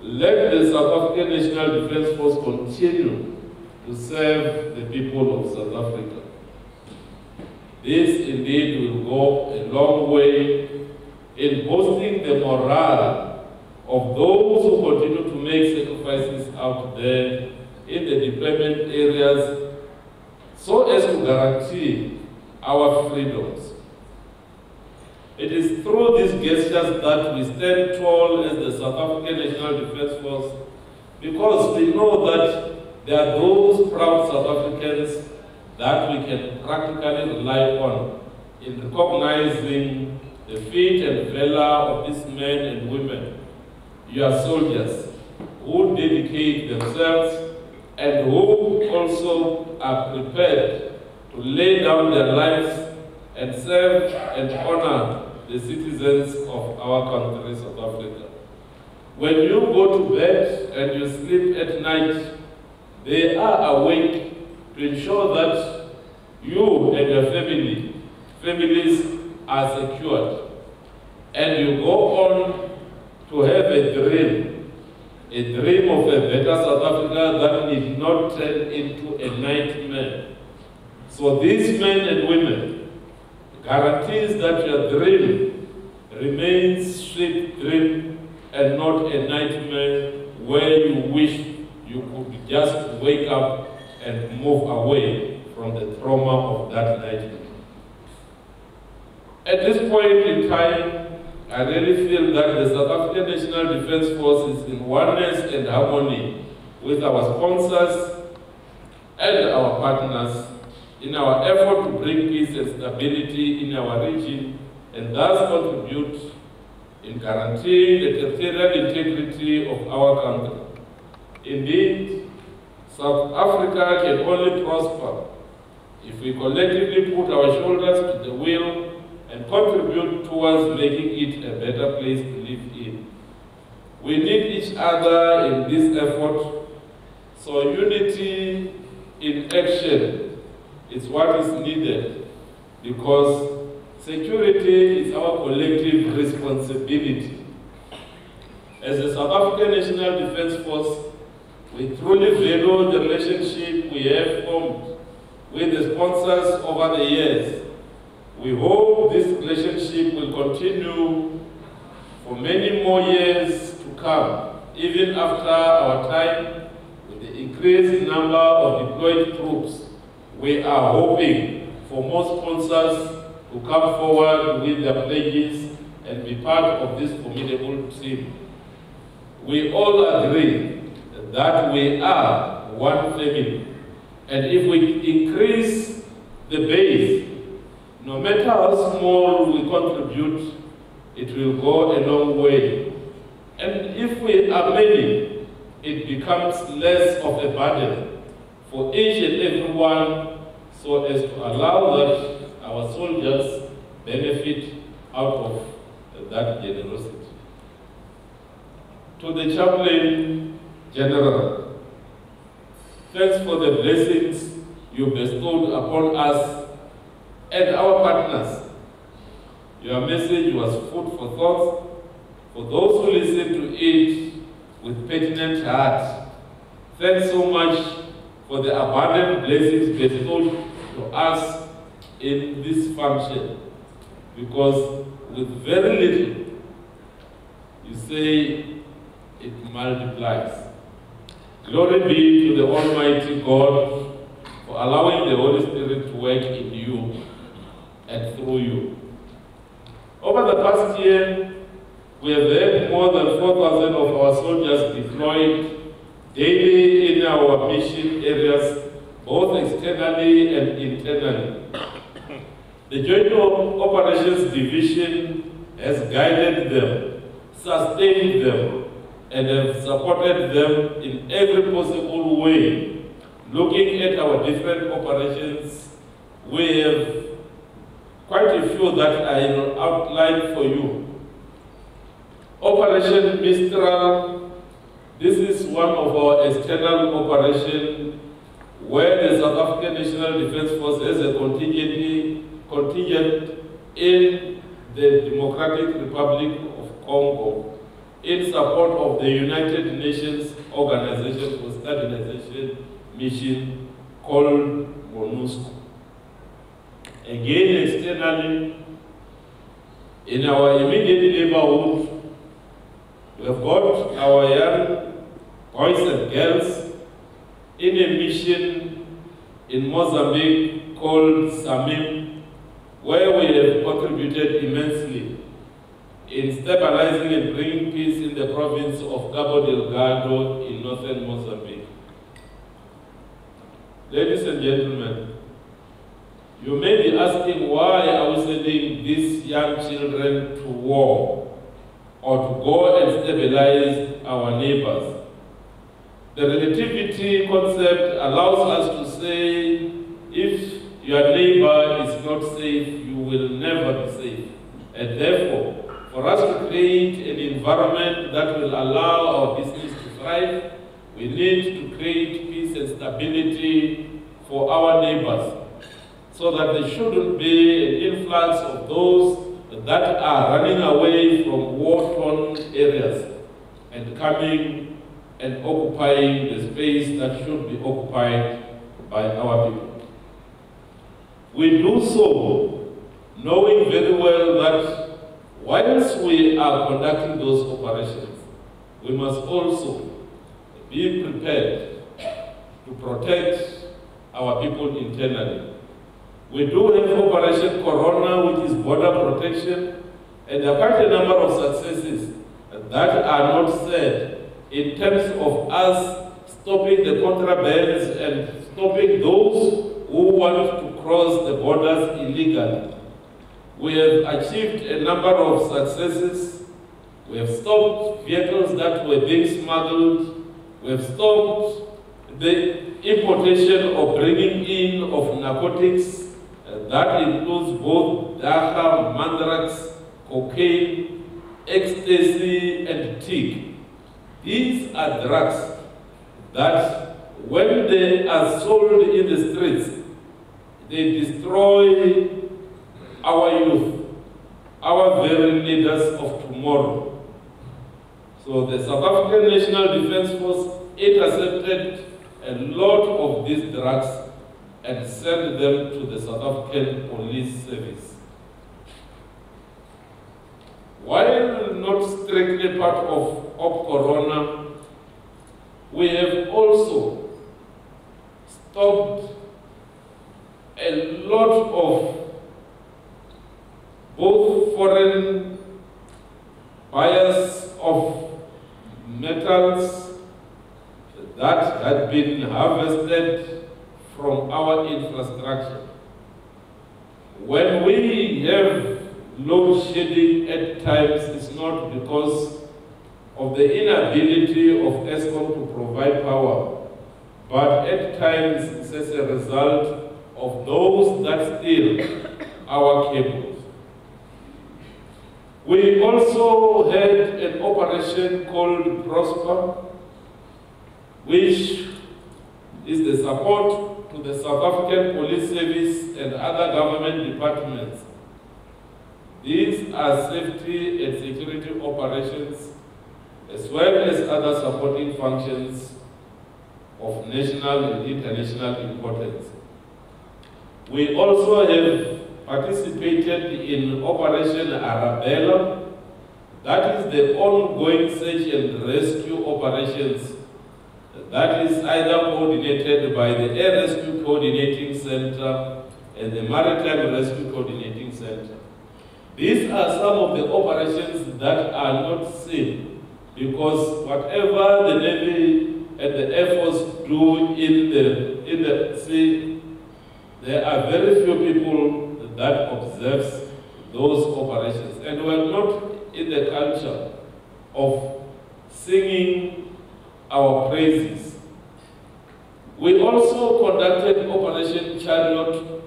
let the South African National Defence Force continue to serve the people of South Africa. This indeed will go a long way in boosting the morale of those who continue to make sacrifices out there in the deployment areas so as to guarantee our freedoms. It is through these gestures that we stand tall as the South African National Defence Force because we know that there are those proud South Africans that we can practically rely on in recognizing the feat and valor of these men and women, your soldiers, who dedicate themselves and who also are prepared to lay down their lives and serve and honor the citizens of our country, South Africa. When you go to bed and you sleep at night, they are awake to ensure that you and your family, families are secured. And you go on to have a dream, a dream of a better South Africa that need not turn into a nightmare. So these men and women guarantees that your dream remains sweet dream and not a nightmare where you wish you could just wake up and move away from the trauma of that nightmare. At this point in time, I really feel that the South African National Defence Force is in oneness and harmony with our sponsors and our partners in our effort to bring peace and stability in our region and thus contribute in guaranteeing the territorial integrity of our country. Indeed, South Africa can only prosper if we collectively put our shoulders to the wheel and contribute towards making it a better place to live in. We need each other in this effort, so unity in action is what is needed because security is our collective responsibility. As a South African National Defence Force, we truly value the relationship we have formed with the sponsors over the years. We hope this relationship will continue for many more years to come, even after our time with the increased number of deployed troops. We are hoping for more sponsors to come forward with their pledges and be part of this formidable team. We all agree that we are one family. And if we increase the base, no matter how small we contribute, it will go a long way. And if we are many, it becomes less of a burden for each and every one so as to allow that our soldiers benefit out of that generosity. To the chaplain general, thanks for the blessings you bestowed upon us and our partners. Your message was food for thought for those who listen to it with pertinent heart. Thanks so much for the abundant blessings bestowed to us in this function. Because with very little, you say it multiplies. Glory be to the Almighty God for allowing the Holy Spirit to work in you and through you. Over the past year, we have had more than 4,000 of our soldiers deployed daily in our mission areas, both externally and internally. The Joint Operations Division has guided them, sustained them, and have supported them in every possible way. Looking at our different operations, we have quite a few that I will outline for you. Operation Mistral, this is one of our external operations where the South African National Defence Force has a contingent, contingent in the Democratic Republic of Congo in support of the United Nations Organization for Stabilization Mission called MONUSCO. Again, externally, in our immediate neighborhood, we have got our young boys and girls in a mission in Mozambique called SAMIM, where we have contributed immensely in stabilizing and bringing peace in the province of Cabo Delgado in northern Mozambique. Ladies and gentlemen, you may be asking why are we sending these young children to war or to go and stabilize our neighbors. The relativity concept allows us to say if your neighbor is not safe, you will never be safe. And therefore, for us to create an environment that will allow our business to thrive, we need to create peace and stability for our neighbors so that there shouldn't be an influx of those that are running away from war-torn areas and coming and occupying the space that should be occupied by our people. We do so knowing very well that whilst we are conducting those operations, we must also be prepared to protect our people internally we do have Operation Corona, which is border protection, and there are quite a number of successes that are not said in terms of us stopping the contrabands and stopping those who want to cross the borders illegally. We have achieved a number of successes. We have stopped vehicles that were being smuggled. We have stopped the importation or bringing in of narcotics uh, that includes both dagga, mandrax, cocaine, ecstasy, and tik. These are drugs that, when they are sold in the streets, they destroy our youth, our very leaders of tomorrow. So the South African National Defence Force intercepted a lot of these drugs and sent them to the South African Police Service. While not strictly part of Op Corona, we have also stopped a lot of both foreign buyers of metals that had been harvested from our infrastructure. When we have load shedding at times, it's not because of the inability of Eskom to provide power, but at times it's as a result of those that steal our cables. We also had an operation called Prosper, which is the support to the South African Police Service and other government departments. These are safety and security operations as well as other supporting functions of national and international importance. We also have participated in Operation Arabella, that is the ongoing search and rescue operations that is either coordinated by the Air Rescue Coordinating Center and the Maritime Rescue Coordinating Center. These are some of the operations that are not seen because whatever the Navy and the Air Force do in the, in the sea, there are very few people that observes those operations. And we're not in the culture of singing our praises. We also conducted Operation Chariot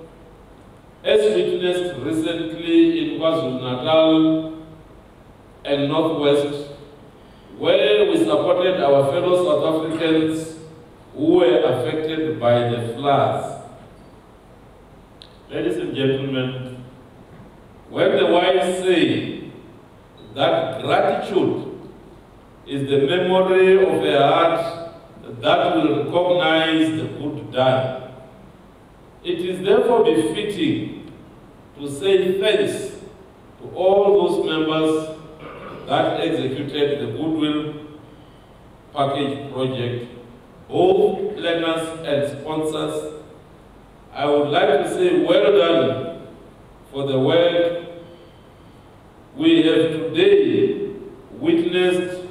as witnessed recently in KwaZulu-Natal and Northwest, where we supported our fellow South Africans who were affected by the floods. Ladies and gentlemen, when the wise say that gratitude is the memory of a heart that will recognize the good done, it is therefore befitting to say thanks to all those members that executed the Goodwill Package project, both planners and sponsors. I would like to say well done for the work we have today witnessed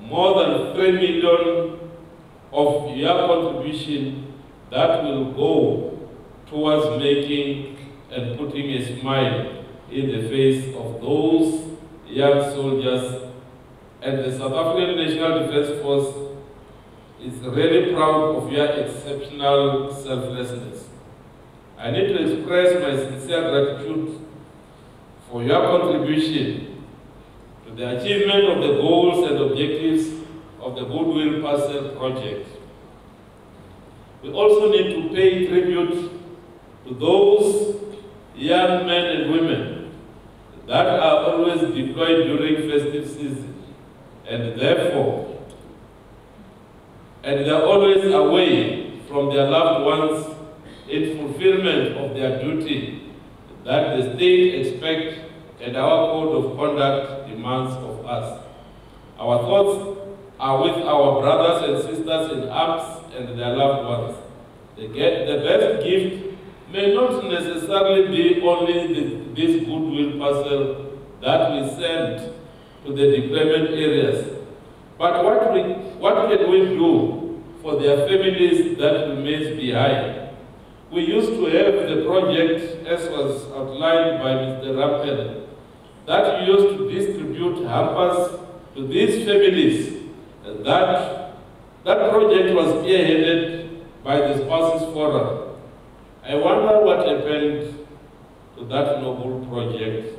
more than 3 million of your contribution that will go towards making and putting a smile in the face of those young soldiers. And the South African National Defence Force is really proud of your exceptional selflessness. I need to express my sincere gratitude for your contribution to the achievement of the goals and objectives of the Goodwill Parcel project. We also need to pay tribute to those young men and women that are always deployed during festive season and therefore, and they are always away from their loved ones in fulfillment of their duty that the state expects and our code of conduct demands of us. Our thoughts are with our brothers and sisters in arms and their loved ones. The, get, the best gift may not necessarily be only the, this goodwill parcel that we send to the deployment areas, but what, we, what can we do for their families that remains behind? We used to have the project, as was outlined by Mr. Rampel, that used to distribute hampers to these families. That, that project was spearheaded by the Spouses Forum. I wonder what happened to that noble project,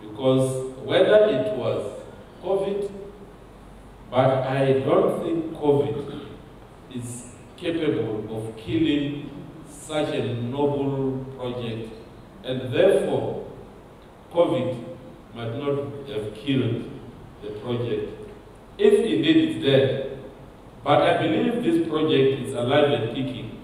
because whether it was COVID, but I don't think COVID is capable of killing such a noble project, and therefore COVID might not have killed the project, if indeed it's dead. But I believe this project is alive and kicking.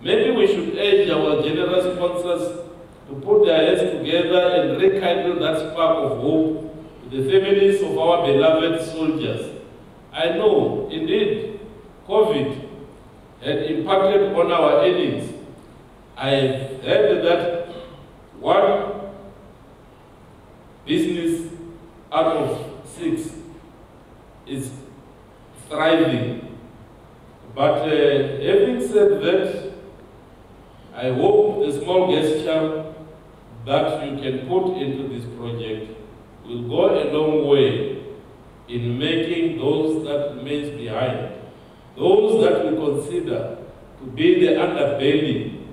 Maybe we should urge our generous sponsors to put their heads together and rekindle that spark of hope to the families of our beloved soldiers. I know, indeed, COVID had impacted on our earnings. I have heard that one business out of six is thriving. But uh, having said that, I hope the small gesture that you can put into this project will go a long way in making those that remains behind, those that we consider to be the underbelly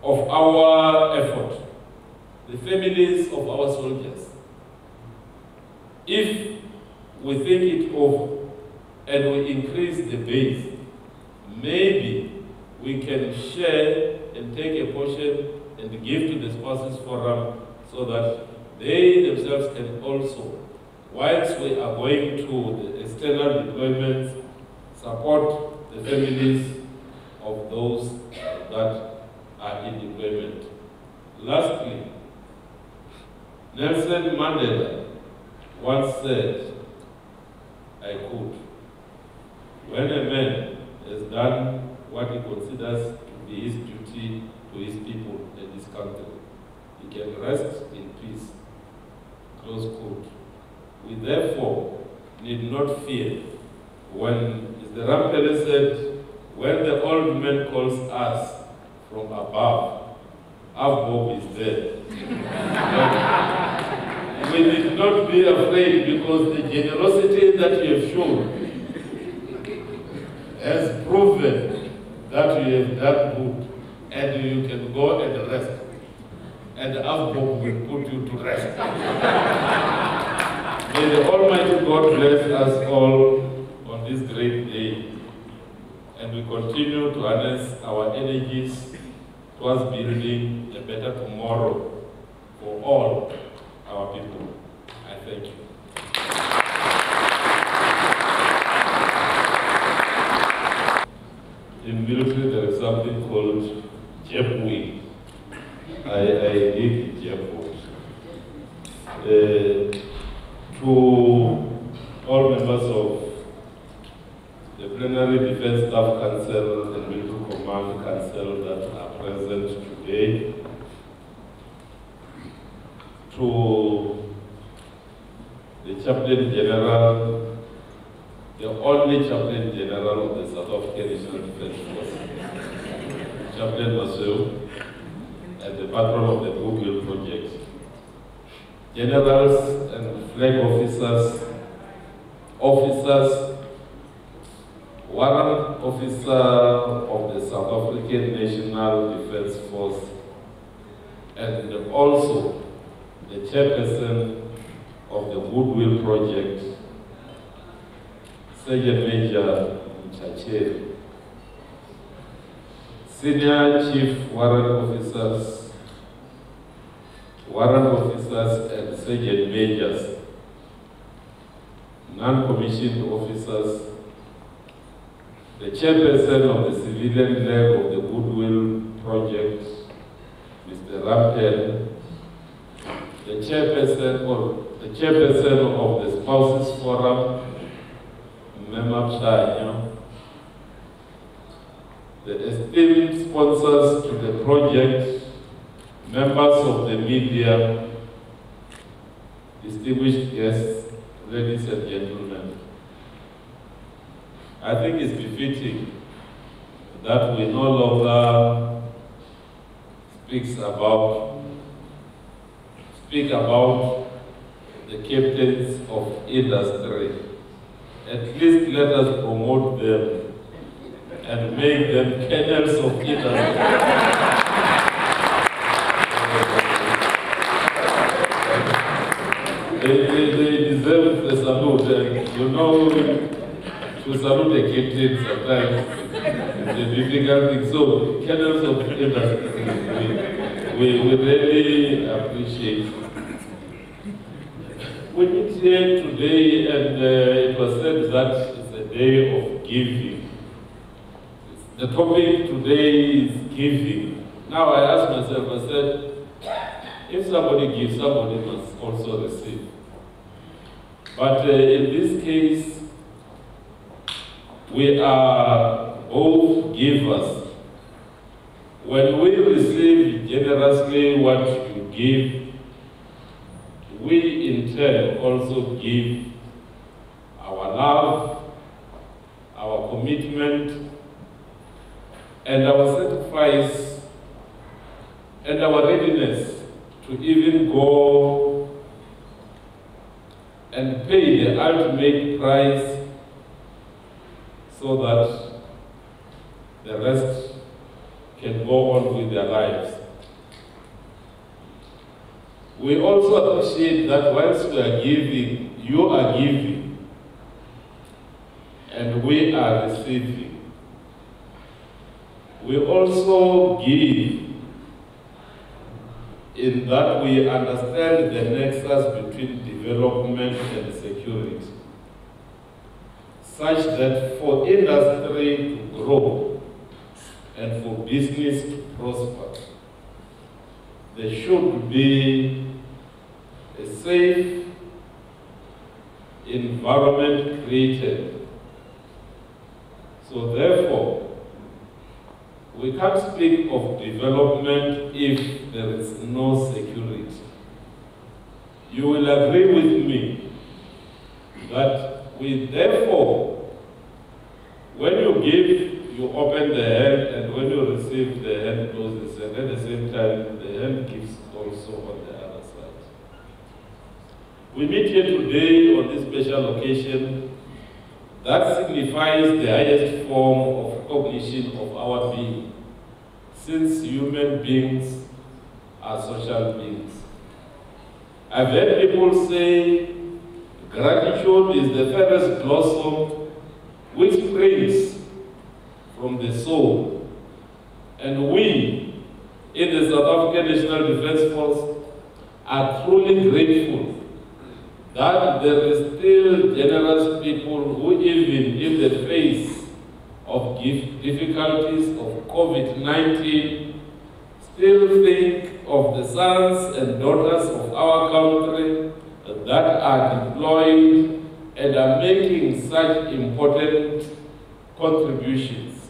of our effort, the families of our soldiers. If we think it over and we increase the base, maybe we can share and take a portion and give to the spouses forum so that they themselves can also, whilst we are going to the external deployments, support the families of those that are in deployment. Lastly, Nelson Mandela once said, I quote, when a man has done what he considers be his duty to his people and his country, he can rest in peace. Close quote. We therefore need not fear when, as the Rampele said, when the old man calls us from above, our Bob is there. We need not be afraid because the generosity that you have shown has proven that you have done good and you can go and rest. And Bob will put you to rest. May the Almighty God bless us all on this great day. And we continue to harness our energies towards building a better tomorrow for all our people. I thank you. In military, there is something called Jepwe. I, I did Jepwe. Uh, can go on with their lives. We also appreciate that whilst we are giving, you are giving, and we are receiving. We also give in that we understand the nexus between development and security, such that for industry to grow and for business to prosper, there should be a safe environment created. So therefore, we can't speak of development if there is no security. You will agree with me that we therefore, when you give, you open the hand, and when you receive, the hand closes, and at the same time, the hand gives also on the other side. We meet here today on this special occasion that signifies the highest form of recognition of our being, since human beings are social beings. I've heard people say gratitude is the fairest blossom which springs from the soul. And we, in the South African National Defense Force, are truly grateful that there is still generous people who even in the face of difficulties of COVID-19 still think of the sons and daughters of our country that are deployed and are making such important contributions.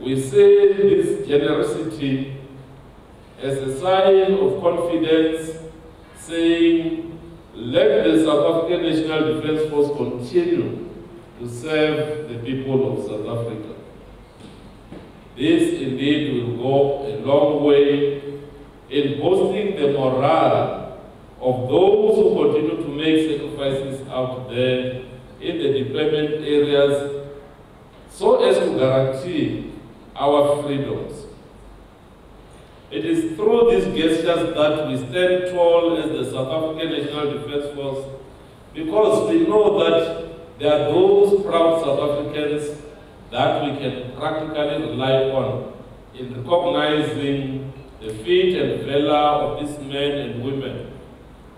We see this generosity as a sign of confidence, saying let the South African National Defense Force continue to serve the people of South Africa. This indeed will go a long way in boosting the morale of those who continue to make sacrifices out there in the deployment areas so as to guarantee our freedoms. It is through these gestures that we stand tall as the South African National Defense Force because we know that there are those proud South Africans that we can practically rely on in recognizing the feat and valor of these men and women,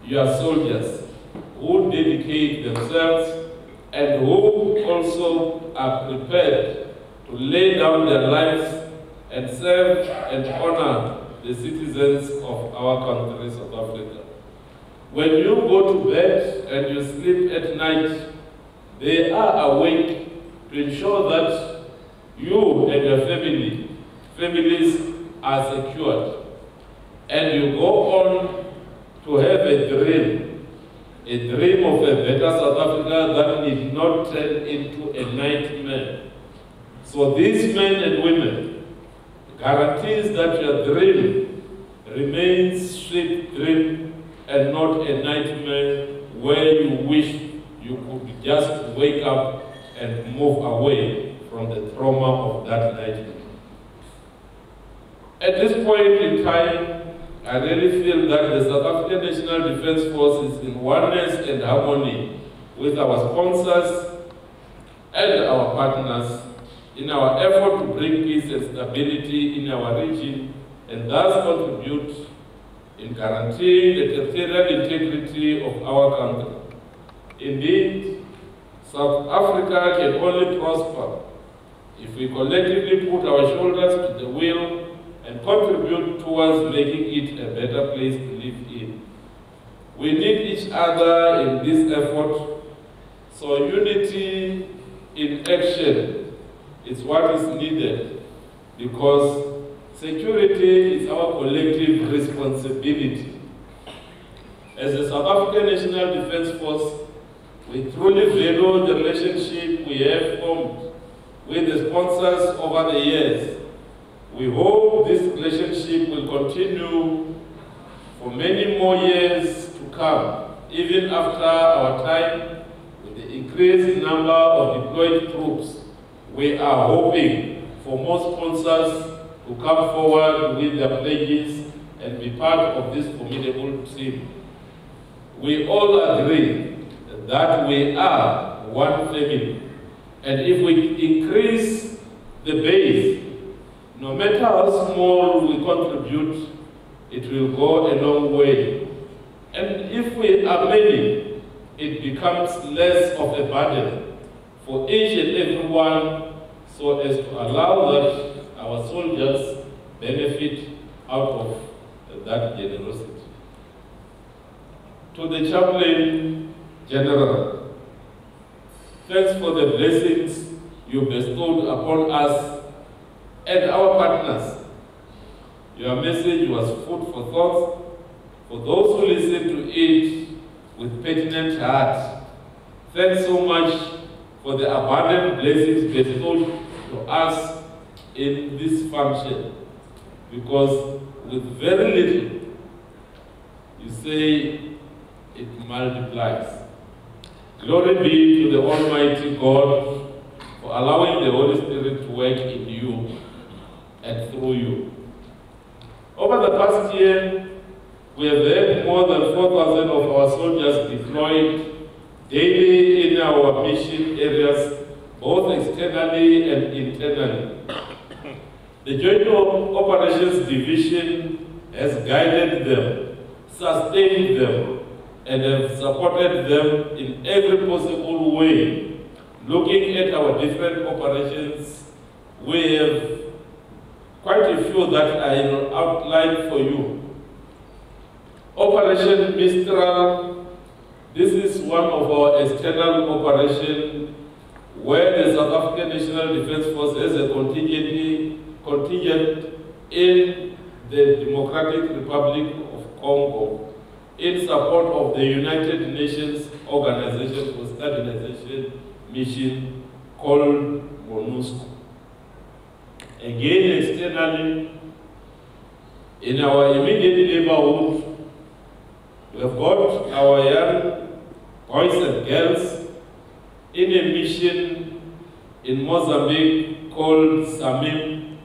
your soldiers, who dedicate themselves and who also are prepared to lay down their lives and serve and honor the citizens of our country, South Africa. When you go to bed and you sleep at night, they are awake to ensure that you and your family, families are secured. And you go on to have a dream, a dream of a better South Africa that need not turn into a nightmare. So these men and women guarantees that your dream remains sweet dream and not a nightmare where you wish you could just wake up and move away from the trauma of that nightmare. At this point in time, I really feel that the South African National Defense Force is in oneness and harmony with our sponsors and our partners in our effort to bring peace and stability in our region and thus contribute in guaranteeing the territorial integrity of our country. Indeed, South Africa can only prosper if we collectively put our shoulders to the wheel and contribute towards making it a better place to live in. We need each other in this effort, so unity in action is what is needed because Security is our collective responsibility. As the South African National Defence Force, we truly value the relationship we have formed with the sponsors over the years. We hope this relationship will continue for many more years to come, even after our time with the increased number of deployed troops. We are hoping for more sponsors to come forward with their pledges and be part of this formidable team. We all agree that we are one family. And if we increase the base, no matter how small we contribute, it will go a long way. And if we are many, it becomes less of a burden for each and every one so as to allow that our soldiers benefit out of that generosity. To the chaplain general, thanks for the blessings you bestowed upon us and our partners. Your message was food for thought for those who listen to it with pertinent heart. Thanks so much for the abundant blessings bestowed to us in this function. Because with very little, you say it multiplies. Glory be to the Almighty God for allowing the Holy Spirit to work in you and through you. Over the past year, we have had more than 4,000 of our soldiers deployed daily in our mission areas, both externally and internally. The Joint Operations Division has guided them, sustained them, and have supported them in every possible way. Looking at our different operations, we have quite a few that I will outline for you. Operation Mistral, this is one of our external operations where the South African National Defence Force has a contingent, contingent in the Democratic Republic of Congo in support of the United Nations Organization for Stabilization Mission called MONUSCO. Again, externally, in our immediate neighborhood, we have got our young boys and girls in a mission in Mozambique called SAMIM,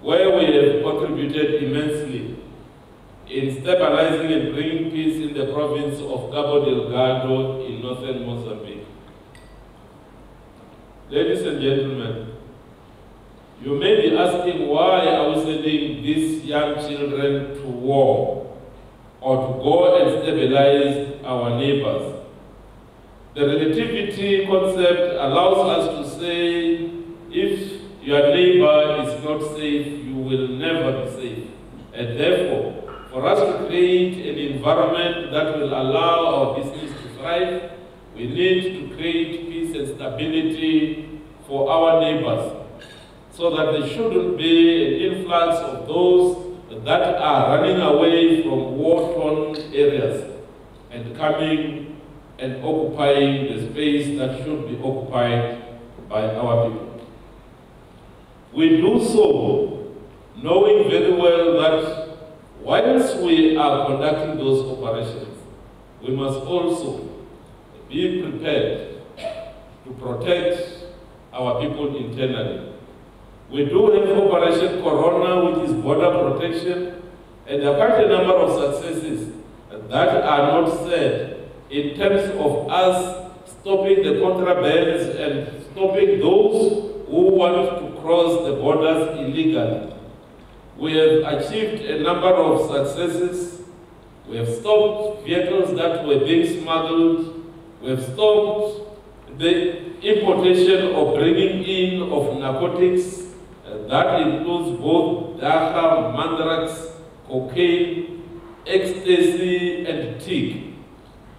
where we have contributed immensely in stabilizing and bringing peace in the province of Cabo Delgado in northern Mozambique. Ladies and gentlemen, you may be asking why are we sending these young children to war or to go and stabilize our neighbors. The relativity concept allows us to say if your neighbor is not safe, you will never be safe. And therefore, for us to create an environment that will allow our business to thrive, we need to create peace and stability for our neighbors so that there shouldn't be an influx of those that are running away from war-torn areas and coming and occupying the space that should be occupied by our people. We do so knowing very well that whilst we are conducting those operations, we must also be prepared to protect our people internally. We do have Operation Corona, which is border protection, and there are quite a number of successes that are not said in terms of us stopping the contrabands and stopping those who want to cross the borders illegally. We have achieved a number of successes. We have stopped vehicles that were being smuggled. We have stopped the importation or bringing in of narcotics. Uh, that includes both dagga, mandrax, cocaine, ecstasy, and tik.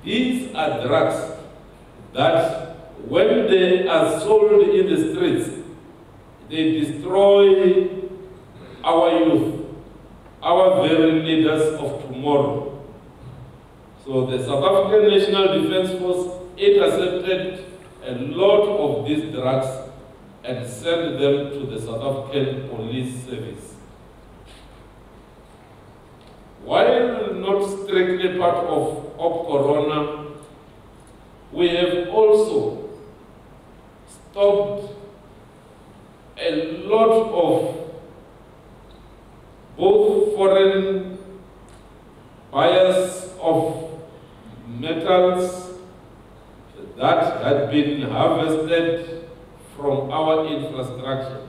These are drugs that, when they are sold in the streets, they destroy our youth, our very leaders of tomorrow. So the South African National Defence Force intercepted a lot of these drugs and sent them to the South African Police Service. While not strictly part of Op Corona, we have also stopped a lot of both foreign buyers of metals that had been harvested from our infrastructure.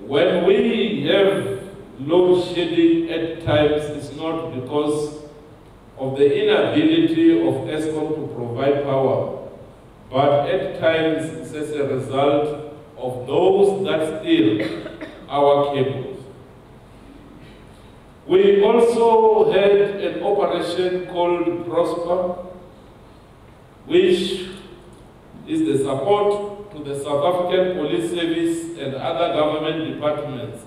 When we have load shedding at times, is not because of the inability of Eskom to provide power, but at times it's as a result of those that steal our cables. We also had an operation called Prosper, which is the support to the South African Police Service and other government departments.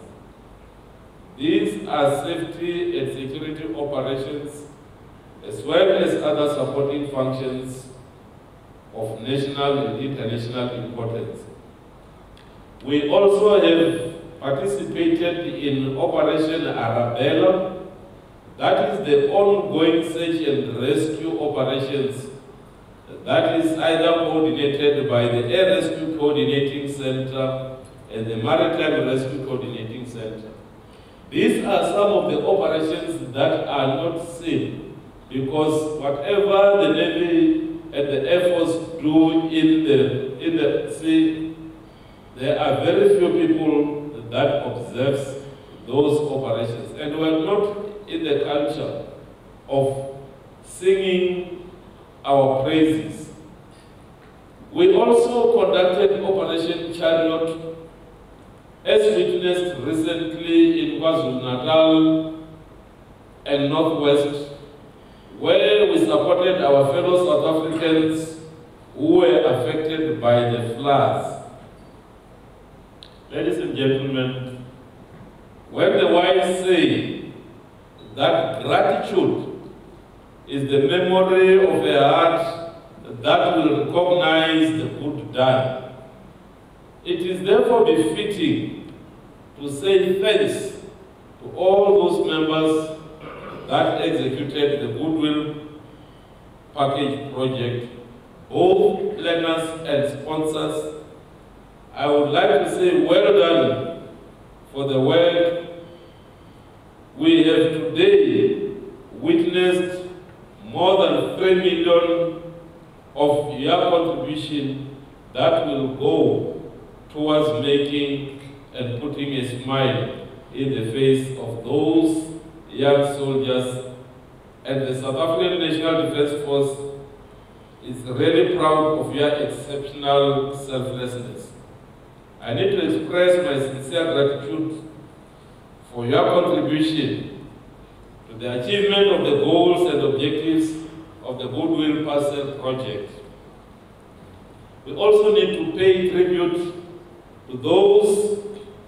These are safety and security operations as well as other supporting functions of national and international importance. We also have participated in Operation Arabella, that is the ongoing search and rescue operations that is either coordinated by the Air Rescue Coordinating Center and the Maritime Rescue Coordinating Center. These are some of the operations that are not seen because whatever the Navy and the Air Force do in the, in the sea, there are very few people that observes those operations. And we're not in the culture of singing our praises. We also conducted Operation Chariot, as witnessed recently in KwaZulu-Natal and Northwest, where we supported our fellow South Africans who were affected by the floods. Ladies and gentlemen, when the wise say that gratitude is the memory of a heart that will recognize the good done. It is therefore befitting to say thanks to all those members that executed the Goodwill Package project, both planners and sponsors. I would like to say well done for the work we have today witnessed more than 3 million of your contribution that will go towards making and putting a smile in the face of those young soldiers. And the South African National Defence Force is really proud of your exceptional selflessness. I need to express my sincere gratitude for your contribution to the achievement of the goals and objectives of the Goodwill Parcel project. We also need to pay tribute to those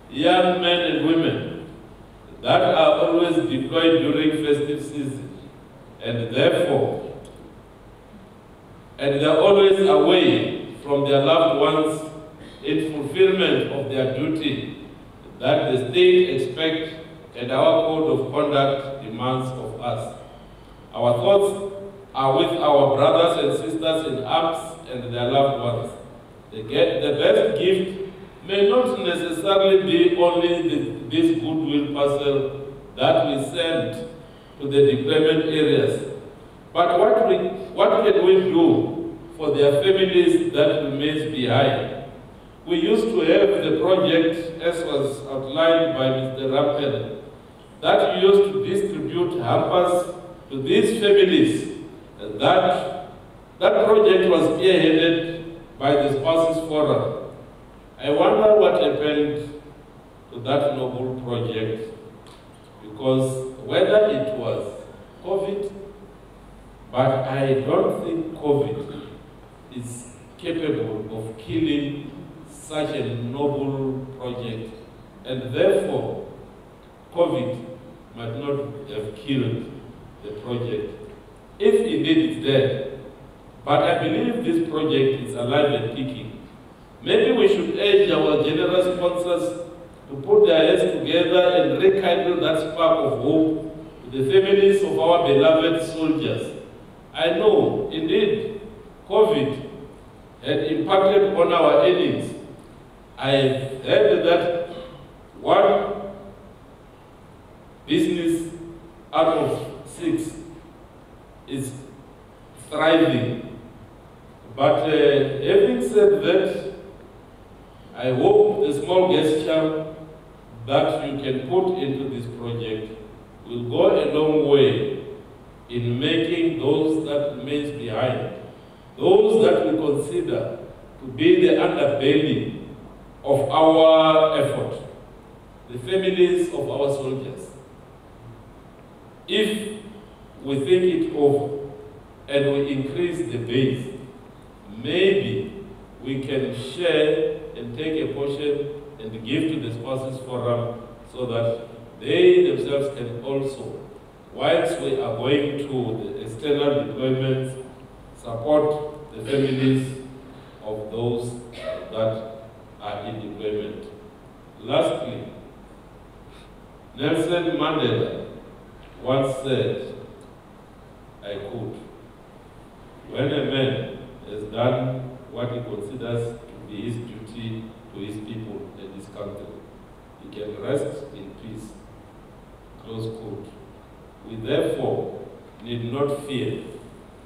young men and women that are always deployed during festive season and therefore, and they are always away from their loved ones in fulfillment of their duty that the state expects and our code of conduct demands of us. Our thoughts are with our brothers and sisters in arms and their loved ones. The, get, the best gift may not necessarily be only the, this goodwill parcel that we send to the deployment areas, but what, we, what can we do for their families that remains behind? We used to have the project, as was outlined by Mr. Rampel, that used to distribute hampers to these families. That, that project was spearheaded by the Spouses Forum. I wonder what happened to that noble project, because whether it was COVID, but I don't think COVID is capable of killing such a noble project. And therefore, COVID might not have killed the project, if indeed it's dead, But I believe this project is alive and kicking. Maybe we should urge our generous sponsors to put their heads together and rekindle that spark of hope to the families of our beloved soldiers. I know, indeed, COVID had impacted on our earnings. I have heard that one business out of six is thriving. But uh, having said that, I hope the small gesture that you can put into this project will go a long way in making those that remains behind, those that we consider to be the underbelly of our effort, the families of our soldiers. If we think it over and we increase the base, maybe we can share and take a portion and give to the spouses forum so that they themselves can also, whilst we are going to the external deployments, support the families of those that are in deployment. Lastly, Nelson Mandela once said, I quote, when a man has done what he considers to be his duty to his people and his country, he can rest in peace. Close quote. We therefore need not fear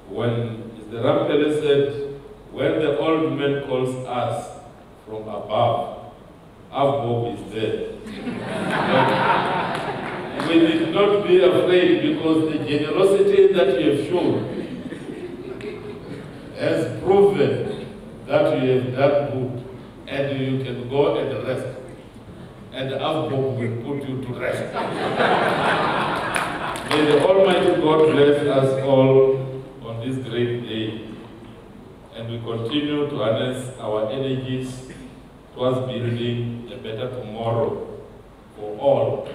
when, as the Rampele said, when the old man calls us from above, our is there. we need not be afraid because the generosity that you have shown has proven that you have done good and you can go and rest. And Bob will put you to rest. May the Almighty God bless us all on this great day. And we continue to harness our energies towards building a better tomorrow for all